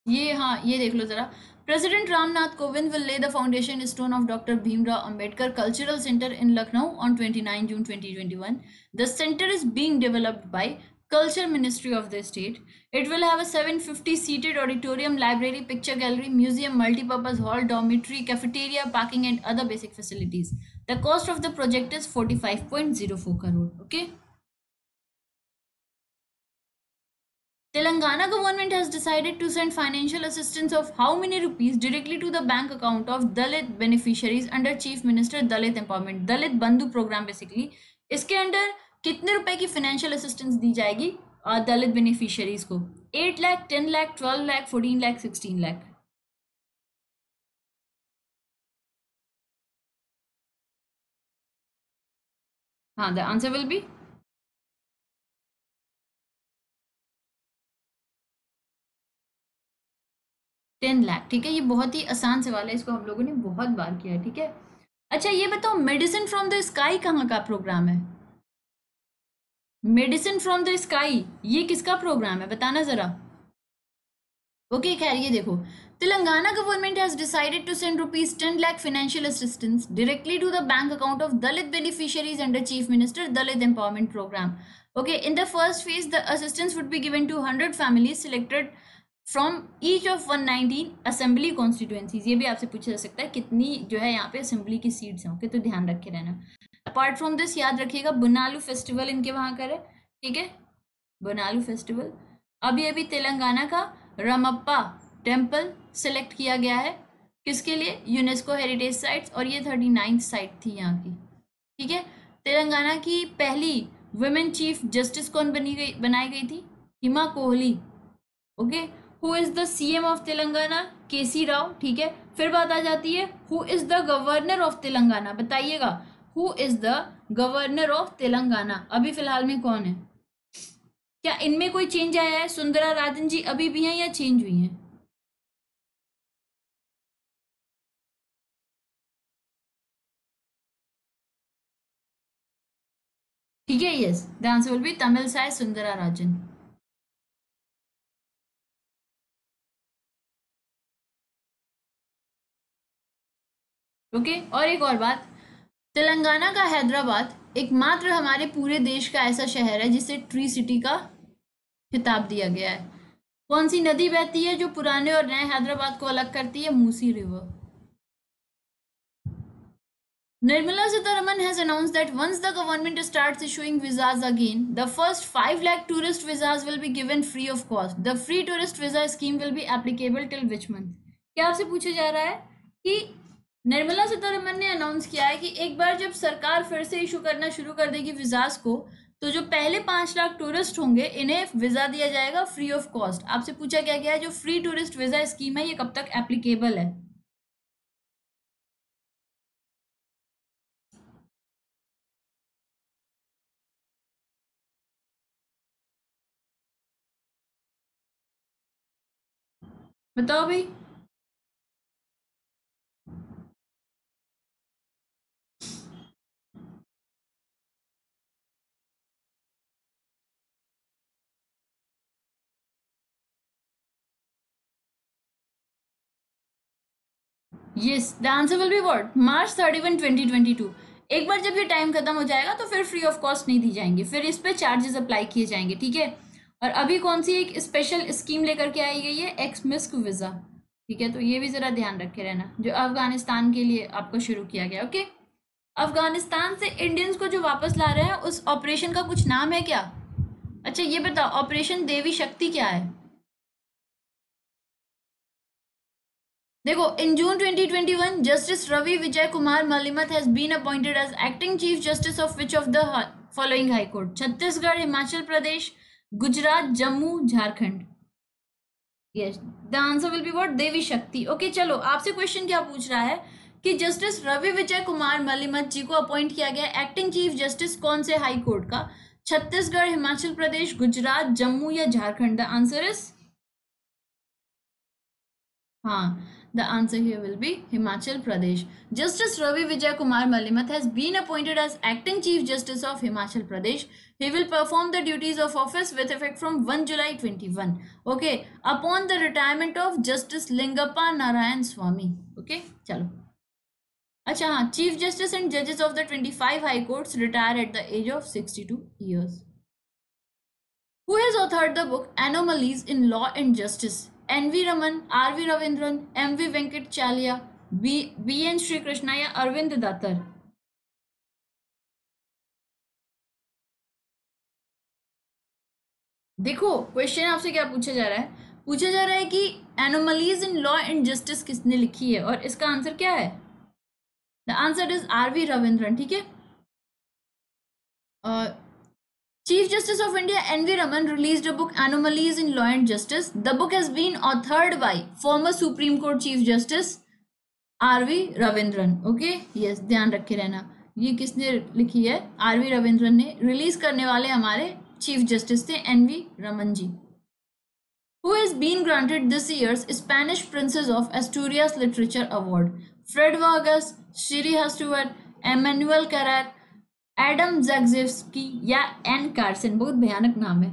ये हाँ ये देख लो जरा। President Ram Nath Kovind will lay the foundation stone of doctor Bhimrao Ambedkar cultural centre in Lucknow on 29 June 2021 the centre is being developed by Culture Ministry of the state. It will have a 750 seated auditorium, library, picture gallery, museum, multi-purpose hall, dormitory, cafeteria, parking and other basic facilities. The cost of the project is 45.04 crore. Okay. Telangana government has decided to send financial assistance of how many rupees directly to the bank account of Dalit beneficiaries under Chief Minister Dalit Empowerment Dalit Bandhu program basically इसके under कितने रुपए की financial assistance दी जाएगी? Dalit beneficiaries को। Eight lakh ten lakh twelve lakh fourteen lakh sixteen lakh हाँ the answer will be ten lakh ठीक है? ये बहुत ही आसान सवाल है, इसको हम लोगों ने बहुत बार किया है ठीक है? अच्छा ये बताओ मेडिसिन फ्रॉम द स्काई कहाँ का प्रोग्राम है? मेडिसिन फ्रॉम द स्काई ये किसका प्रोग्राम है? बताना जरा। ओके okay, खैर ये देखो। Telangana government has decided to send rupees ten lakh financial assistance directly to the bank account of Dalit beneficiaries under chief minister Dalit empowerment programme okay in the first phase the assistance would be given to hundred families selected from each of one nineteen assembly constituencies ये भी आपसे पूछा जा सकता है कितनी जो है यहाँ पे असेंबली की सीट्स हैं। ओके तो ध्यान रखे रहना। अपार्ट फ्रॉम दिस याद रखिएगा बुनालू फेस्टिवल इनके वहाँ करे ठीक है? बुनालू फेस्टिवल अभी अभी तेलंगाना का रमप्पा टेंपल सेलेक्ट किया गया है। किसके लिए? यूनेस्को हेरिटेज साइट्स और ये थर्टी नाइन्थ साइट थी यहाँ की, ठीक है? तेलंगाना की पहली वुमेन चीफ जस्टिस कौन बनी गई, बनाई गई थी? Hima Kohli okay who is the CM of Telangana? K C Rao ठीक है? फिर बात आ जाती है who is the governor of Telangana? बताइएगा। Who is the governor of Telangana अभी फ़िलहाल में कौन है? क्या इनमें कोई चेंज आया है? सुंदरा राजन जी अभी भी हैं या चेंज हुई हैं? ठीक है yes the answer will be Tamilisai Soundararajan okay okay? और एक और बात। तेलंगाना का हैदराबाद एकमात्र हमारे पूरे देश का ऐसा शहर है जिसे ट्री सिटी का खिताब दिया गया है। कौन सी नदी बहती है जो पुराने और नए हैदराबाद को अलग करती है? Musi river. Nirmala Sitharaman has announce that once the government start issuing visas again the first five lakh tourist visas will be given free of cost the free tourist visa scheme will be applicable till which month क्या आपसे पूछा जा रहा है कि निर्मला सीतारमन ने announce किया है कि एक बार जब सरकार फिर से इशू करना शुरू कर देगी विजाज को तो जो पहले पाँच लाख टूरिस्ट होंगे, इन्हें वीज़ा दिया जाएगा फ्री ऑफ़ कॉस्ट आपसे पूछा क्या गया है, जो फ्री टूरिस्ट वीज़ा स्कीम है, ये कब तक एप्लीकेबल है? बताओ भाई। Yes the answer will be what March thirty one twenty twenty two एक बार जब ये टाइम खत्म हो जाएगा तो फिर फ्री ऑफ़ कॉस्ट नहीं दी जाएँगी। फिर इस पर चार्जेस अप्लाई किए जाएँगे, ठीक है? और अभी कौन सी एक स्पेशल स्कीम लेकर के आई गई है? एक्स मिस्क वीज़ा ठीक है? तो ये भी ज़रा ध्यान रखे रहना, जो अफ़गानिस्तान के लिए आपको शुरू किया गया, ओके? अफ़गानिस्तान से इंडियंस को जो वापस ला रहे हैं, उस ऑपरेशन का कुछ नाम है क्या? अच्छा ये बताओ ऑपरेशन देवी शक्ति क्या है? देखो in June 2021 justice Ravi Vijay Kumar Malimath has been appointed as acting chief justice of which of the following high court Chhattisgarh Himachal Pradesh Gujarat Jammu Jharkhand yes the answer will be what Devi Shakti okay okay, चलो आपसे question क्या पूछ रहा है कि justice Ravi Vijay Kumar Malimath ji को appoint किया गया एक्टिंग चीफ जस्टिस कौन से हाई कोर्ट का छत्तीसगढ़ हिमाचल प्रदेश गुजरात जम्मू या झारखंड द आंसर इज़ हाँ The answer here will be Himachal Pradesh. Justice Ravi Vijay Kumar Malimat has been appointed as acting Chief Justice of Himachal Pradesh. He will perform the duties of office with effect from 1 July 21. Okay. Upon the retirement of Justice Lingappa Narayan Swami. Okay. Chalo. अच्छा हाँ chief justice and जजेस of the 25 high courts retire at the age of 62 years. Who has authored the book Anomalies in Law and Justice? N V Ramana, R V Raveendran, M V Venkatachaliah, B N Sri Krishna या अरविंद दातर। देखो question आपसे क्या पूछा जा रहा है? पूछा जा रहा है कि anomalies in law and justice किसने लिखी है? और इसका आंसर क्या है? The answer is R V Raveendran ठीक है? Chief Justice of India N.V. Raman released a book Anomalies in Law and Justice. The book has been authored by former Supreme Court Chief Justice R.V. Ravindran. Okay? Yes, ध्यान रखे रहना ये किसने लिखी है are V Ravindran ने release करने वाले हमारे चीफ जस्टिस थे N V Raman ji Who has been granted this year's Spanish Princess of Asturias Literature Award? Fred Vargas, Shiri Stewart, Emmanuel Carrer, Adam Zagajewski या एन कार्सन, बहुत भयानक नाम है।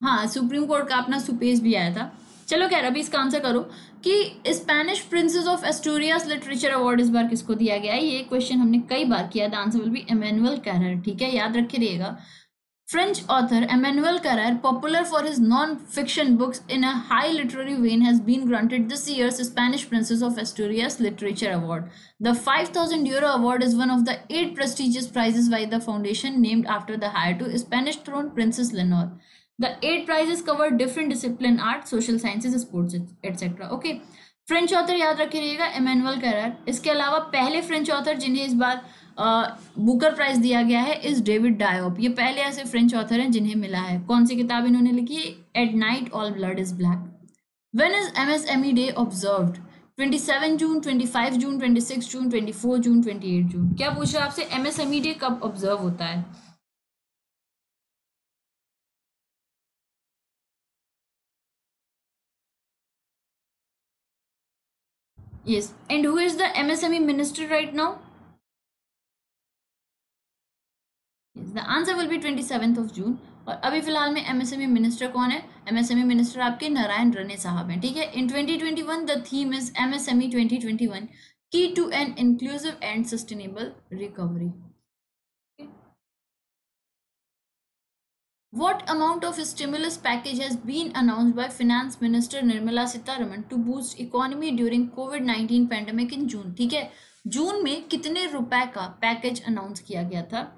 हाँ सुप्रीम कोर्ट का अपना सुपेज भी आया था। चलो खैर, अभी इसका आंसर करो कि Spanish Princess of Asturias literature award इस बार किसको दिया गया है? ये क्वेश्चन हमने कई बार किया था। Answer will be Emmanuel Carrère ठीक है? याद रखे रहिएगा। French author Emmanuel Carrère, popular for his non-fiction books in a high literary vein, has been granted this year's Spanish Princess of Asturias Literature Award. The 5,000 euro award is one of the eight prestigious prizes by the foundation named after the heir to Spanish throne Princess Leonor. The eight prizes cover different discipline art social sciences sports etcetera okay French author याद रखे रहिएगा Emmanuel carrier इसके अलावा पहले French author जिन्हें इस बार Booker prize दिया गया है इस डेविड डायोप। ये पहले ऐसे फ्रेंच ऑथर हैं जिन्हें मिला है। कौन सी किताब इन्होंने लिखी at night all blood is black when is M S M E day observe 27 June 25 June 26 June 24 June 28 June क्या पूछ रहा आपसे? M S M E day कब ऑब्ज़र्व होता है? Yes and who is the msme minister right now? yes, the answer will be 27th of June. और अभी फ़िलहाल में एमएसएमई मिनिस्टर कौन है? एमएसएमई मिनिस्टर आपके नारायण रने साहब हैं ठीक है? In 2021 the theme is MSME 2021 की to an inclusive and sustainable recovery what amount of stimulus package has been announced by finance minister Nirmala Sitharaman to boost economy during Covid nineteen pandemic in June ठीक है? जून में कितने रुपए का package announce किया गया था?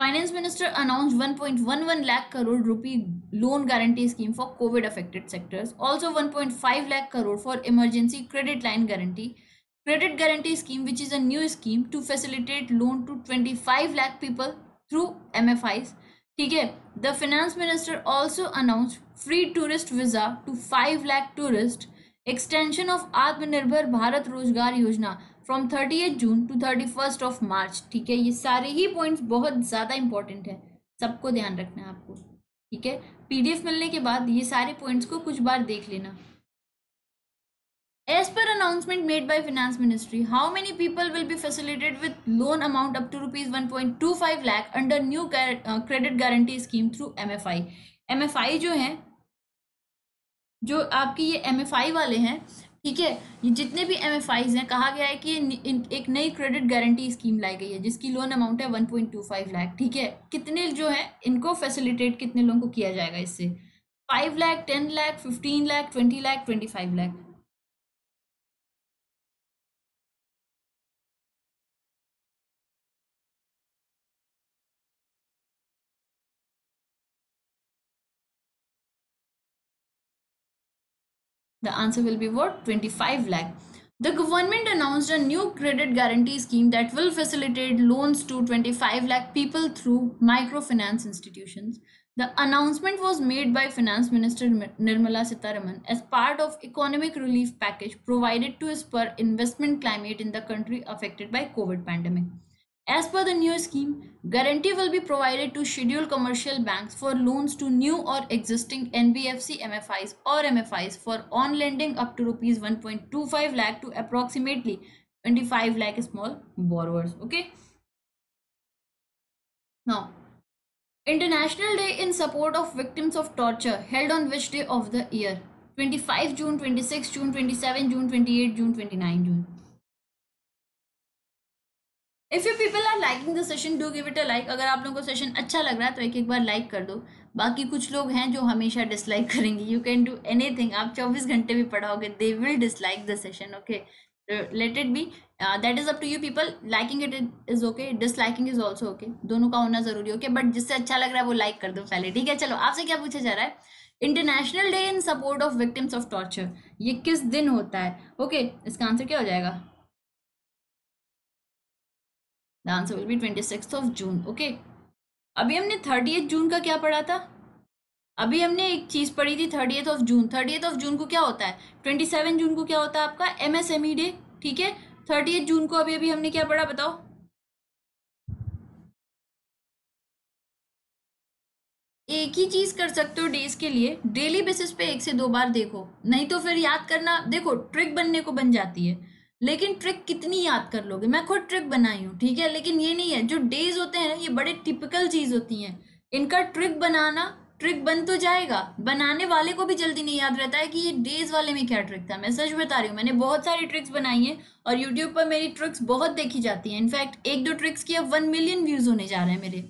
Finance Minister announced 1.11 lakh crore rupee loan guarantee scheme for COVID affected sectors. Also 1.5 lakh crore for emergency credit line guarantee. Credit guarantee scheme which is a new scheme to facilitate loan to 25 lakh people through MFIs. ठीक है the finance minister also announce free tourist visa to five lakh tourist extension of Atmanirbhar Bharat Rozgar योजना From thirty eight June to thirty first of March ठीक है? ये सारे ही points बहुत ज़्यादा important है। सबको ध्यान रखना है आपको, ठीक है? पीडीएफ मिलने के बाद ये सारे पॉइंट्स को कुछ बार देख लेना। As per announcement made by finance ministry how many people will be facilitated with loan amount up to rupees one point two five lakh under new credit guarantee scheme through M F I M F I जो है, जो आपकी ये M F आई वाले हैं ठीक है? ये जितने भी एम एफ़ आईज हैं, कहा गया है कि ये एक नई क्रेडिट गारंटी स्कीम लाई गई है, जिसकी लोन अमाउंट है 1.25 लाख ठीक है? कितने जो है, इनको फैसिलिटेट कितने लोगों को किया जाएगा इससे? Five lakh ten lakh fifteen lakh twenty lakh twenty five lakh The answer will be what? 25 lakh. The government announced a new credit guarantee scheme that will facilitate loans to 25 lakh people through microfinance institutions. The announcement was made by Finance Minister Nirmala Sitaraman as part of economic relief package provided to spur investment climate in the country affected by COVID pandemic. As per the new scheme, guarantee will be provided to scheduled commercial banks for loans to new or existing NBFC MFIs or MFIs for on lending up to rupees 1.25 lakh to approximately 25 lakh small borrowers. Okay. Now, International Day in support of victims of torture held on which day of the year? 25 June, 26 June, 27 June, 28 June, 29 June. If you people are liking the session do give it a like अगर आप लोगों को session अच्छा लग रहा है तो एक एक बार लाइक कर दो। बाकी कुछ लोग हैं जो हमेशा डिसलाइक करेंगे। You can do anything आप चौबीस घंटे भी पढ़ाओगे they will dislike the session okay let it be that is up to you people liking it is okay disliking is also okay दोनों का होना ज़रूरी ओके बट जिससे अच्छा लग रहा है वो लाइक कर दो पहले। ठीक है चलो आपसे क्या पूछा जा रहा है? International day in support of victims of torture ये किस दिन होता है? ओके okay, इसका आंसर क्या हो जाएगा? The answer will be twenty six of June okay अभी हमने थर्टी जून का क्या पढ़ा था? अभी हमने एक चीज़ पढ़ी थी thirty of June thirty of June को क्या होता है? ट्वेंटी सेवन जून को क्या होता है आपका? M S M E day ठीक है? थर्टी जून को अभी अभी हमने क्या पढ़ा, बताओ? एक ही चीज़ कर सकते हो डेज़ के लिए। डेली बेसिस पे एक से दो बार देखो। नहीं तो फिर याद करना, देखो ट्रिक बनने को बन जाती है। लेकिन ट्रिक कितनी याद कर लोगे? मैं खुद ट्रिक बनाई हूँ, ठीक है? लेकिन ये नहीं है, जो डेज़ होते हैं ये बड़े टिपिकल चीज़ होती हैं। इनका ट्रिक बनाना, ट्रिक बन तो जाएगा। बनाने वाले को भी जल्दी नहीं याद रहता है कि ये डेज़ वाले में क्या ट्रिक था। मैं सच बता रही हूँ, मैंने बहुत सारी ट्रिक्स बनाई हैं और यूट्यूब पर मेरी ट्रिक्स बहुत देखी जाती हैं। इनफैक्ट एक दो ट्रिक्स की अब वन मिलियन व्यूज़ होने जा रहे हैं मेरे।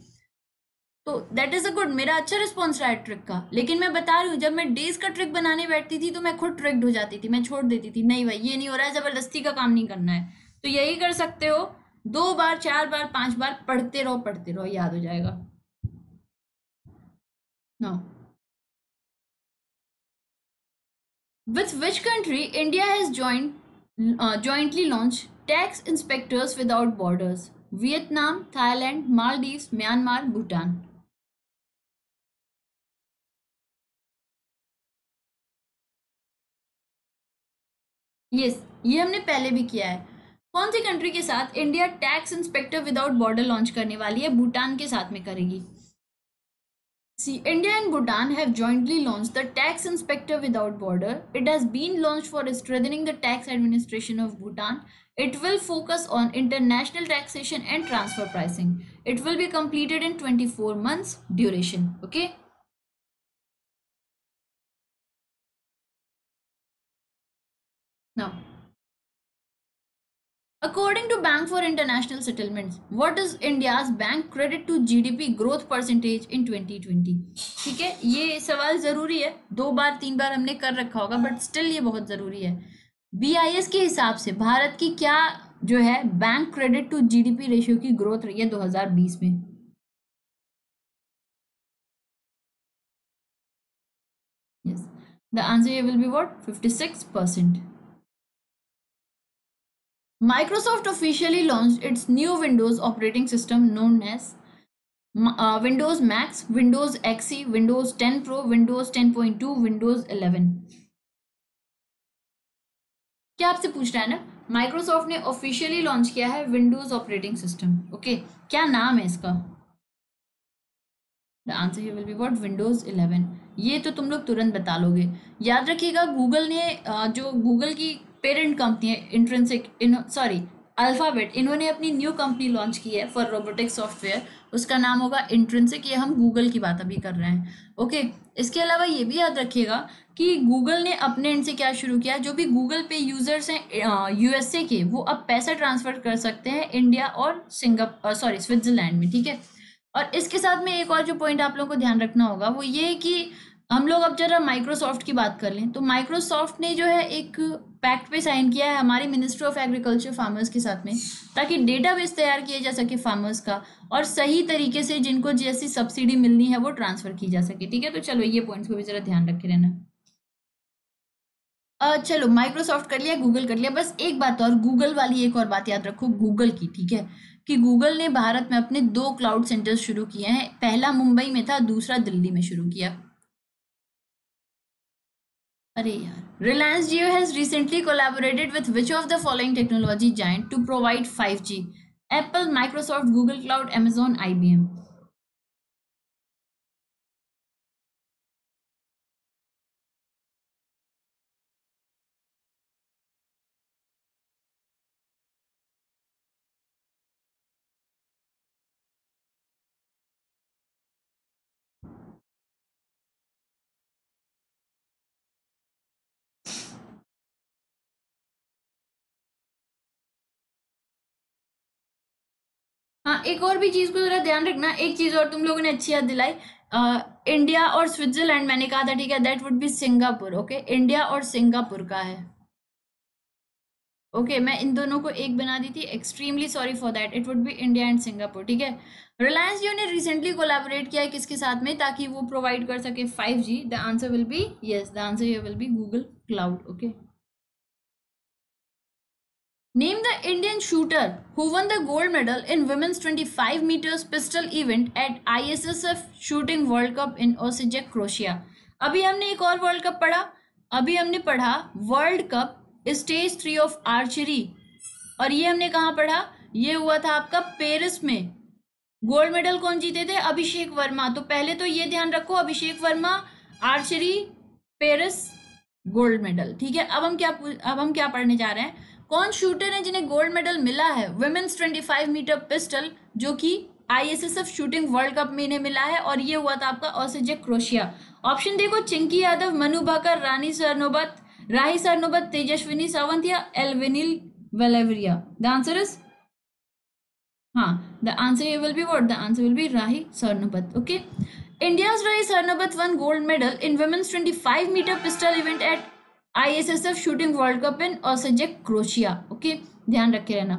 तो दैट इज़ अ गुड मेरा अच्छा रिस्पॉन्स रहा है ट्रिक का लेकिन मैं बता रही हूँ जब मैं डेज़ का ट्रिक बनाने बैठती थी तो मैं खुद ट्रिक्ड हो जाती थी मैं छोड़ देती थी नहीं भाई ये नहीं हो रहा है ज़बरदस्ती का काम नहीं करना है तो यही कर सकते हो दो बार चार बार पाँच बार पढ़ते रहो पढ़ते रहो याद हो जाएगा Now, with which country India has joined uh, jointly launched tax inspectors without borders? Vietnam, Thailand, Myanmar, Bhutan. Yes ये हमने पहले भी किया है। कौन सी कंट्री के साथ India tax inspector without border launch करने वाली है, भूटान के साथ में करेगी? See India and Bhutan have jointly launch the tax inspector without border it has been launch for strengthening the tax administration of Bhutan it will focus on international taxation and transfer pricing it will be completed in twenty four months duration okay Now, According to Bank for International Settlements, what is India's bank credit to GDP growth percentage in 2020? ठीक है ये सवाल ज़रूरी है दो बार तीन बार हमने कर रखा होगा बट स्टिल ये बहुत ज़रूरी है बीआईएस के हिसाब से भारत की क्या जो है bank credit to GDP ratio की ग्रोथ रही है 2020 में yes the answer here will be what 56 percent Microsoft officially launched its new Windows operating system known as uh, Windows Max, Windows XE, Windows 10 Pro, Windows 10.2, Windows 11. क्या आपसे पूछ रहा है ना माइक्रोसॉफ्ट ने ऑफिशियली लॉन्च किया है विंडोज़ ऑपरेटिंग सिस्टम ओके क्या नाम है इसका the answer will be what Windows 11 ये तो तुम लोग तुरंत बता लोगे याद रखिएगा गूगल ने जो गूगल की पेरेंट कंपनी है इंट्रेंसिक सॉरी अल्फ़ाबेट इन्होंने अपनी न्यू कंपनी लॉन्च की है फॉर रोबोटिक सॉफ्टवेयर उसका नाम होगा इंट्रेंसिक ये हम गूगल की बात अभी कर रहे हैं। ओके इसके अलावा ये भी याद रखिएगा कि गूगल ने अपने एंड से क्या शुरू किया? जो भी गूगल पे यूज़र्स हैं यूएसए के, वो अब पैसा ट्रांसफ़र कर सकते हैं इंडिया और सिंगापुर सॉरी स्विट्जरलैंड में, ठीक है? और इसके साथ में एक और जो पॉइंट आप लोगों को ध्यान रखना होगा, वो ये कि हम लोग अब जरा माइक्रोसॉफ्ट की बात कर लें। तो माइक्रोसॉफ्ट ने जो है एक पैक्ट पे साइन किया है हमारी मिनिस्ट्री ऑफ़ एग्रीकल्चर फार्मर्स के साथ में, ताकि डेटाबेस तैयार किया जा सके फार्मर्स का और सही तरीके से जिनको जैसी सब्सिडी मिलनी है वो ट्रांसफ़र की जा सके। ठीक है? तो चलो ये पॉइंट्स को भी जरा ध्यान रखे रहना। चलो माइक्रोसॉफ्ट कर लिया गूगल कर लिया। बस एक बात और गूगल वाली एक और बात याद रखो गूगल की, ठीक है? कि गूगल ने भारत में अपने दो क्लाउड सेंटर्स शुरू किए हैं। पहला मुंबई में था, दूसरा दिल्ली में शुरू किया। अरे यार। Reliance Jio has recently collaborated with which of the following technology giant to provide 5G? Apple, Microsoft, Google Cloud, Amazon, IBM. हाँ एक और भी चीज़ को जरा ध्यान रखना एक चीज़ और तुम लोगों ने अच्छी याद दिलाई इंडिया और स्विट्जरलैंड मैंने कहा था ठीक है that would be Singapore okay India और सिंगापुर का है। ओके okay, मैं इन दोनों को एक बना दी थी extremely sorry for that it would be India and Singapore ठीक है? रिलायंस जियो ने रिसेंटली कोलैबोरेट किया है किसके साथ में ताकि वो प्रोवाइड कर सके 5G the answer will be yes the answer you will be Google cloud okay Name the Indian shooter who won the gold medal in women's 25 meters pistol event at ISSF Shooting World Cup in Osijek, Croatia. अभी हमने एक और world cup पढ़ा। अभी हमने पढ़ा world cup stage three of archery और ये हमने कहाँ पढ़ा? ये हुआ था आपका पेरिस में। गोल्ड मेडल कौन जीते थे? अभिषेक वर्मा। तो पहले तो ये ध्यान रखो Abhishek Verma archery Paris gold medal ठीक है? अब हम क्या अब हम क्या पढ़ने जा रहे हैं? कौन शूटर है जिन्हें गोल्ड मेडल मिला है? वुमेन्स 25 मीटर पिस्टल जो कि आईएसएसएफ शूटिंग वर्ल्ड कप में इन्हें मिला है और ये हुआ था आपका ऑसजे क्रोशिया ऑप्शन देखो चिंकी यादव मनु भाकर रानी सरनोबत राही सरनोबत तेजस्विनी सावंत या Elavenil Valarivan the answer is हाँ the answer here will be what? The answer will be rahi sarnabat okay? India's rahi sarnabat won gold medal in women's 25 meter pistol event at ISSF shooting world cup in osijek croatia. Okay, ध्यान रखे रहना।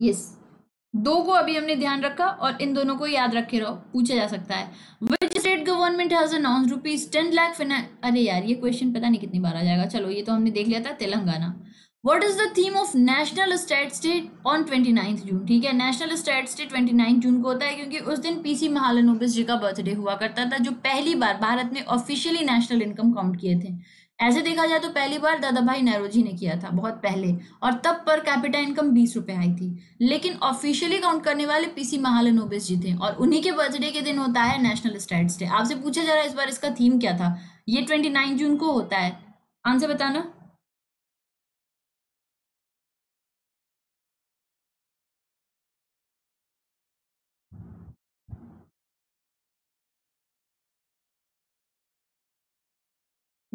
Yes दो को अभी हमने ध्यान रखा और इन दोनों को याद रखे रहो, पूछा जा सकता है। Which state government has announce rupees ten lakh अरे यार, ये क्वेश्चन पता नहीं कितनी बार आ जाएगा। चलो, ये तो हमने देख लिया था, Telangana. What is the theme of national state day on twenty ninth June ठीक है national state day twenty ninth June को होता है क्योंकि उस दिन पीसी महालनोबिस जी का बर्थडे हुआ करता था, जो पहली बार भारत ने ऑफिशियली नेशनल इनकम काउंट किए थे। ऐसे देखा जाए तो पहली बार दादा भाई नेहरोजी ने किया था, बहुत पहले, और तब पर कैपिटल इनकम बीस रुपए आई थी। लेकिन ऑफिशियली काउंट करने वाले पीसी महालनोबिस जी थे, और उन्हीं के बर्थडे के दिन होता है नेशनल स्टेट्स डे। आपसे पूछा जा रहा है इस बार इसका थीम क्या था? ये ट्वेंटी नाइन जून को होता है। आंसर बताना।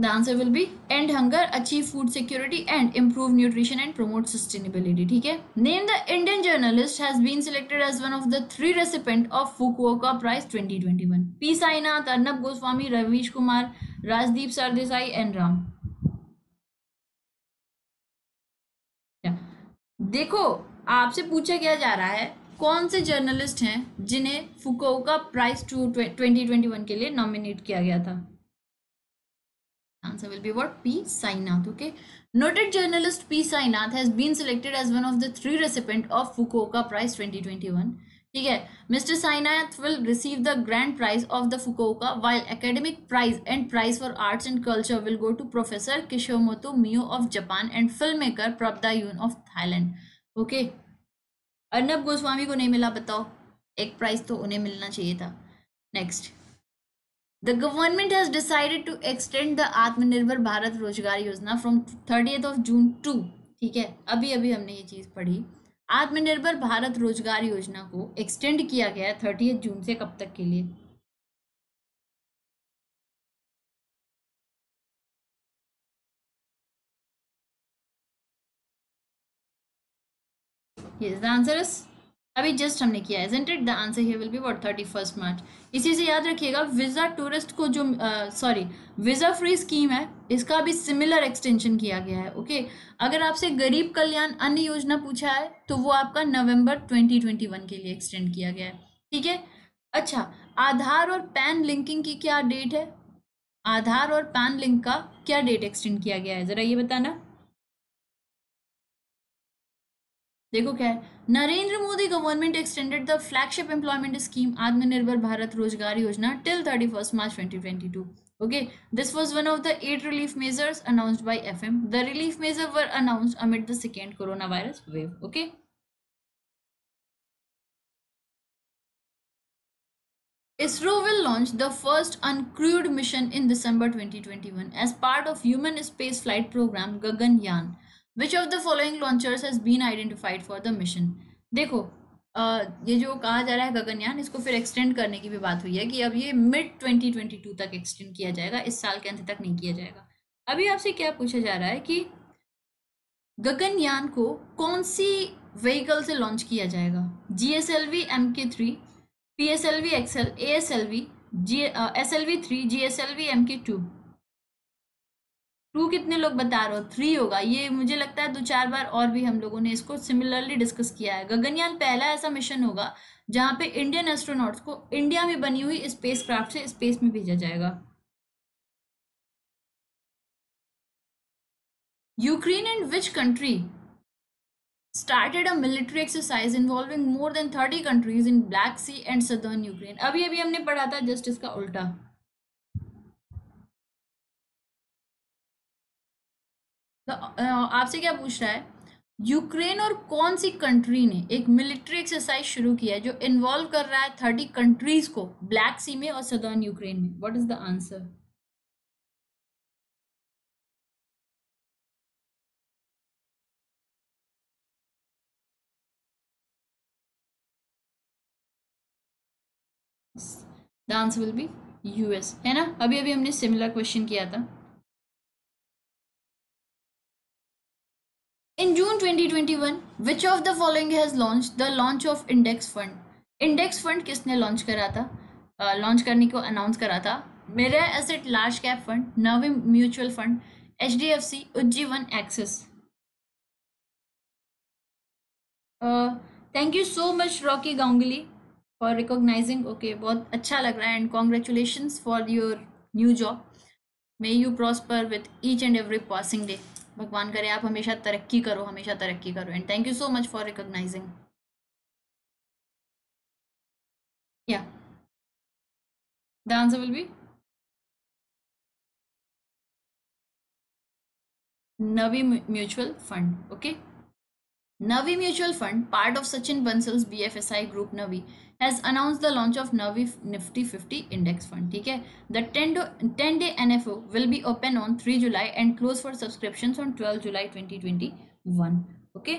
The answer will be end hunger achieve food security and improve nutrition and promote sustainability ठीक है? Name the Indian journalist has been selected as one of the three recipient of Fukuoka prize twenty twenty one P Sainath Arnab Goswami Ravish Kumar Rajdeep Sardesai and Ram देखो, आपसे पूछा क्या जा रहा है? कौन से जर्नलिस्ट हैं जिन्हें Fukuoka prize to twenty twenty one के लिए नॉमिनेट किया गया था? Answer will be what? P. Sainath, okay? Noted journalist p. Sainath has been selected as one of the three recipient of fukuoka prize 2021 ठीक है? Mister Sainath will receive the grand prize of the Fukuoka while academic prize and prize for arts and culture will go to professor Kishimoto Mio of Japan and film maker Prabda Yun of Thailand okay Arnab Goswami को नहीं मिला, बताओ। एक prize तो उन्हें मिलना चाहिए था। Next The government has decided to extend the Atmanirbhar Bharat Rozgar Yojana from thirty of June to ठीक है अभी अभी हमने ये चीज़ पढ़ी। आत्मनिर्भर भारत रोज़गार योजना को एक्सटेंड किया गया है थर्टी जून से कब तक के लिए? Yes, the answer is अभी जस्ट हमने किया है it the answer here will be what thirty first March इसी से याद रखिएगा वीज़ा टूरिस्ट को जो सॉरी वीज़ा फ्री स्कीम है, इसका भी सिमिलर एक्सटेंशन किया गया है ओके okay? अगर आपसे गरीब कल्याण अन्य योजना पूछा है तो वो आपका नवंबर 2021 के लिए एक्सटेंड किया गया है, ठीक है? अच्छा आधार और पैन लिंकिंग की क्या डेट है? आधार और पैन लिंक का क्या डेट एक्सटेंड किया गया है? ज़रा ये बताना। देखो क्या है। Narendra Modi government extended the flagship employment scheme Atmanirbhar Bharat Rozgar Yojana till thirty first March twenty twenty two okay this was one of the eight relief measures announced by F M the relief measure were announced amid the second corona virus wave okay ISRO will launch the first uncrewed mission in December 2021 as part of human space flight program Gaganyaan. Which of the following launchers has been identified for the mission देखो ये जो कहा जा रहा है गगनयान, इसको फिर extend करने की भी बात हुई है कि अब ये मिड 2022 तक एक्सटेंड किया जाएगा, इस साल के अंत तक नहीं किया जाएगा। अभी आपसे क्या पूछा जा रहा है कि गगनयान को कौन सी व्हीकल से लॉन्च किया जाएगा? G S L V M K three P S L V XL A S L V G S L V three G S L V M K two two कितने लोग बता रहे हो? Three होगा। ये मुझे लगता है दो चार बार और भी हम लोगों ने इसको सिमिलरली डिस्कस किया है। गगनयान, पहला ऐसा मिशन होगा, जहाँ पे इंडियन एस्ट्रोनॉट्स को इंडिया में बनी हुई स्पेस क्राफ्ट से स्पेस में भेजा जाएगा। Ukraine and which country started a military exercise involving more than 30 countries in Black Sea and southern Ukraine. अभी अभी हमने पढ़ा था जस्ट इसका उल्टा। आपसे क्या पूछ रहा है? यूक्रेन और कौन सी कंट्री ने एक मिलिट्री एक्सरसाइज शुरू किया है जो इन्वॉल्व कर रहा है थर्टी कंट्रीज़ को ब्लैक सी में और सदर्न यूक्रेन में? What is the answer the answer will be US है ना? अभी अभी हमने सिमिलर क्वेश्चन किया था। In June 2021, which of the following has launched the launch of index fund? Index fund किसने लॉन्च करा था? लॉन्च uh, करने को अनाउंस करा था Mirae Asset large cap fund Navi mutual fund H D F C Ujjivan Axis thank you so much Rocky Ganguly for recognizing okay बहुत अच्छा लग रहा है and congratulation for your new job may you prosper with each and every passing day भगवान करे आप हमेशा तरक्की करो हमेशा तरक्की करो। And thank you so much for recognizing answer will be Navi mutual fund okay Navi Mutual Fund, part of Sachin Bansal's BFSI group Navi, has announced the launch of Navi Nifty 50 Index Fund. ठीक है The 10 10 day NFO will be open on 3 July and close for subscriptions on 12 July 2021. Okay.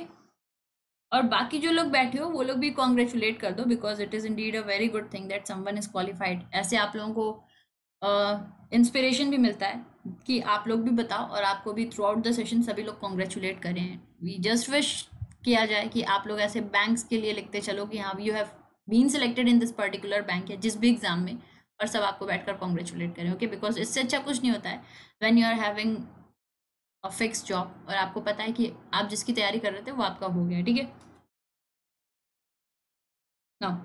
और बाकी जो लोग बैठे हो वो लोग भी कॉन्ग्रेचुलेट कर दो because it is indeed a very good thing that someone is qualified ऐसे आप लोगों को इंस्पिरेशन uh, भी मिलता है कि आप लोग भी बताओ और आपको भी थ्रू आउट द सेशन सभी लोग कॉन्ग्रेचुलेट करें वी जस्ट विश किया जाए कि आप लोग ऐसे बैंक्स के लिए लिखते चलो कि हाँ you have been selected in this particular bank या जिस भी एग्ज़ाम में, और सब आपको बैठकर कॉन्ग्रेचुलेट करें ओके बिकॉज़ इससे अच्छा कुछ नहीं होता है। When you are having a fix job और आपको पता है कि आप जिसकी तैयारी कर रहे थे, वो आपका हो गया, ठीक है? Now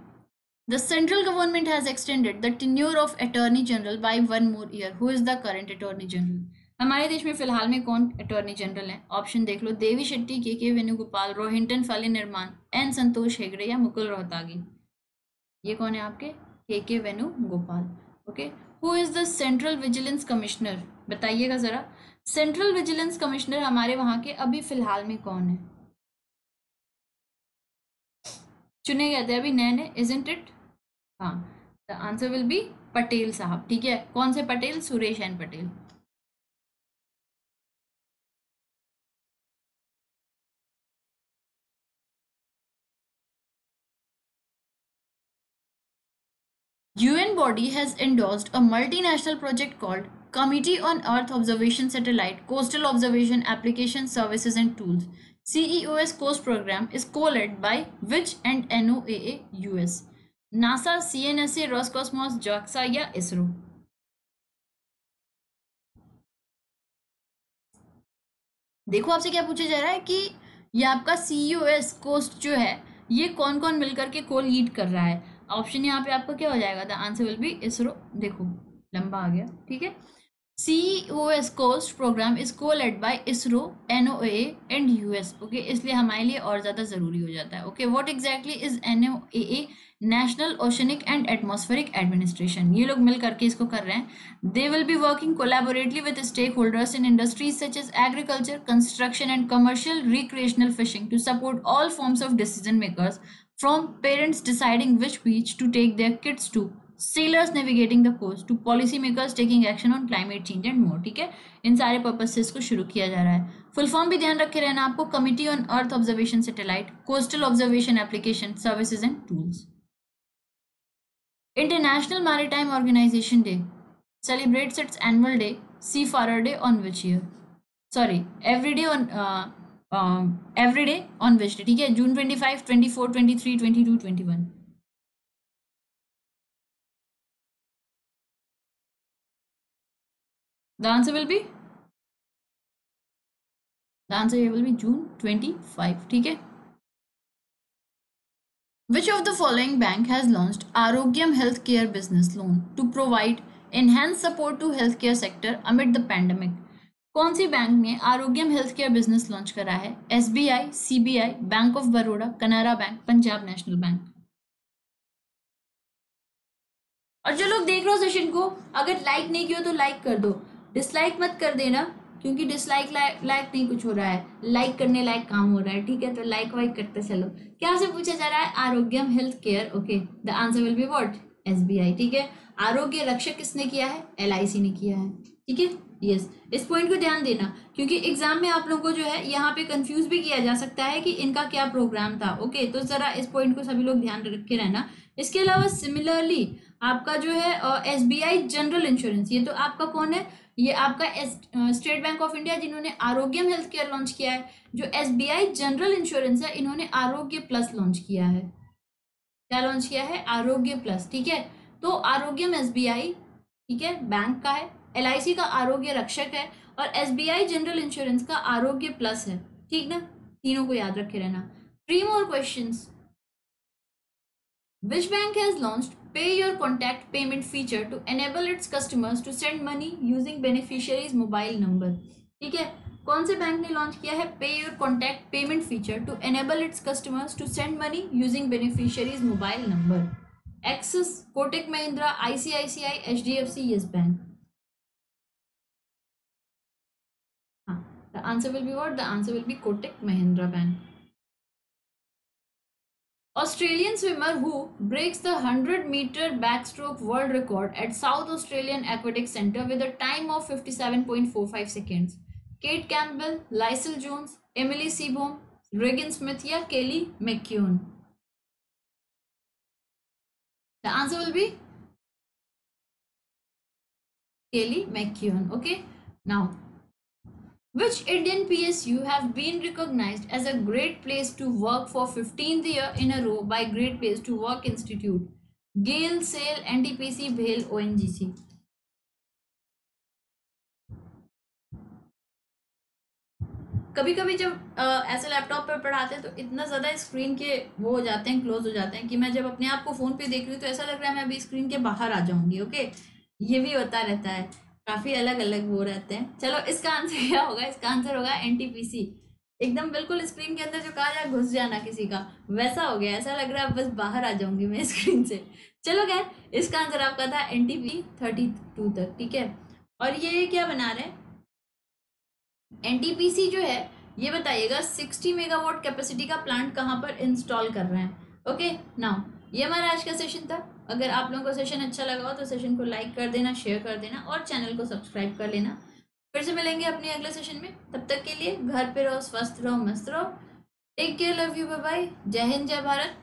the central government has extended the tenure of attorney general by one more year who is the current attorney general हमारे देश में फ़िलहाल में कौन अटॉर्नी जनरल है? ऑप्शन देख लो, देवी शेट्टी के के वेणुगोपाल रोहिंटन फली निर्माण एन संतोष हेगड़े या मुकुल रोहतागी ये कौन है आपके? K K Venugopal okay who is the central vigilance commissioner बताइएगा जरा। सेंट्रल विजिलेंस कमिश्नर हमारे वहाँ के अभी फ़िलहाल में कौन है? चुने गए थे, अभी नए नए इजेंट इट हाँ the answer will be Patel साहब, ठीक है? कौन से Patel Suresh N Patel body has endorsed a multinational project called Committee on Earth Observation Satellite Coastal Observation Application Services and Tools. CEOS COAST program is co-led by which and NOAA US? NASA, CNSA, Roscosmos, JAXA या ISRO? देखो आपसे क्या पूछा जा रहा है कि ये आपका सी कोस्ट जो है ये कौन कौन मिलकर के को लीड कर रहा है ऑप्शन यहाँ पे आपका क्या हो जाएगा? The answer will be ISRO. देखो, लंबा आ गया, ठीक है? C O S coast program is co led by ISRO N O A and U S okay इसलिए हमारे लिए और ज़्यादा ज़रूरी हो जाता है okay what exactly is N O A national oceanic and atmospheric administration ये लोग मिल करके इसको कर रहे हैं। They will be working collaboratively with stakeholders in industries such as agriculture construction and commercial recreational fishing to support all forms of decision makers from parents deciding which beach to take their kids to sailors navigating the coast to policymakers taking action on climate change and more ठीक है इन सारे purpose से इसको शुरू किया जा रहा है फुल फॉर्म भी ध्यान रखे रहना आपको committee on earth observation satellite coastal observation application services and tools international maritime organization day celebrates its annual day seafarer day on which year sorry every day on uh, every day on which ठीक है June twenty five twenty four twenty three twenty two twenty one the answer will be the answer will be June twenty five ठीक है Which of the following bank has launched Arogyam Healthcare Business Loan to provide enhanced support to healthcare sector amid the pandemic? कौन सी bank ने Arogyam health care business launch करा है? S B I C B I bank of Baroda, Canara bank, Punjab National bank. और जो लोग देख रहे हो सेशन को, अगर लाइक नहीं किया तो लाइक कर दो। डिसलाइक मत कर देना, क्योंकि डिसलाइक लाइक नहीं कुछ हो रहा है। लाइक करने लायक काम हो रहा है, ठीक है? तो लाइक वाइक करते चलो। क्या से पूछा जा रहा है? Arogyam health care okay the answer will be what S B I ठीक है? आरोग्य रक्षक किसने किया है? एल आई सी ने किया है, ठीक है? यस yes, इस पॉइंट को ध्यान देना क्योंकि एग्ज़ाम में आप लोगों को जो है यहाँ पे कंफ्यूज भी किया जा सकता है कि इनका क्या प्रोग्राम था ओके तो जरा इस पॉइंट को सभी लोग ध्यान रख के रहना। इसके अलावा सिमिलरली आपका जो है S B I general insurance ये तो आपका कौन है? ये आपका स्टेट बैंक ऑफ़ इंडिया जिन्होंने आरोग्यम हेल्थ केयर लॉन्च किया है। जो S B I general insurance है इन्होंने आरोग्य प्लस लॉन्च किया है। क्या लॉन्च किया है? आरोग्य प्लस ठीक है? तो आरोग्यम एस बी आई ठीक है? बैंक का है। एलआईसी का आरोग्य रक्षक है और एसबीआई जनरल इंश्योरेंस का आरोग्य प्लस है। ठीक ना? तीनों को याद रखे रहना। Three more question which bank has launch pay your contact payment feature to enable its customers to send money using beneficiaries mobile number ठीक है? कौन से बैंक ने लॉन्च किया है pay your contact payment feature to enable its customers to send money using beneficiaries mobile number Axis Kotak Mahindra ICICI C yes bank answer will be what? The answer will be Kotak Mahindra Bank. Australian swimmer who breaks the 100 meter backstroke world record at South Australian Aquatic Centre with a time of 57.45 seconds. Kate Campbell, Lysel Jones, Emily Seabohm, Regan Smith या Kelly McKeown. The answer will be Kelly McKeown. Okay. Now which Indian PSU have been recognized as a great place to work for 15th year in a row by Great Place to Work Institute? Gale, SAIL, NTPC, BHEL, ONGC. कभी कभी जब आ, ऐसे laptop पर पढ़ाते हैं तो इतना ज़्यादा स्क्रीन के वो हो जाते हैं क्लोज हो जाते हैं कि मैं जब अपने आप को फ़ोन पे देख रही हूँ तो ऐसा लग रहा है मैं अभी स्क्रीन के बाहर आ जाऊँगी ओके ये भी होता रहता है काफ़ी अलग अलग वो रहते हैं। चलो, इसका आंसर क्या होगा? इसका आंसर होगा एनटीपीसी एकदम बिल्कुल स्क्रीन के अंदर जो कहा जाए, घुस जाना किसी का। वैसा हो गया, ऐसा लग रहा है बस बाहर आ जाऊँगी मैं स्क्रीन से। चलो खैर, इसका आंसर आपका था N T P thirty two तक, ठीक है? और ये क्या बना रहे हैं? एनटीपीसी जो है, ये बताइएगा सिक्सटी मेगावाट कैपेसिटी का प्लांट कहाँ पर इंस्टॉल कर रहे हैं? ओके नाउ ये हमारा आज का सेशन था। अगर आप लोगों को सेशन अच्छा लगा हो तो सेशन को लाइक कर देना शेयर कर देना और चैनल को सब्सक्राइब कर लेना। फिर से मिलेंगे अपने अगले सेशन में। तब तक के लिए घर पे रहो, स्वस्थ रहो, मस्त रहो। Take care love you bye जय हिंद, जय भारत।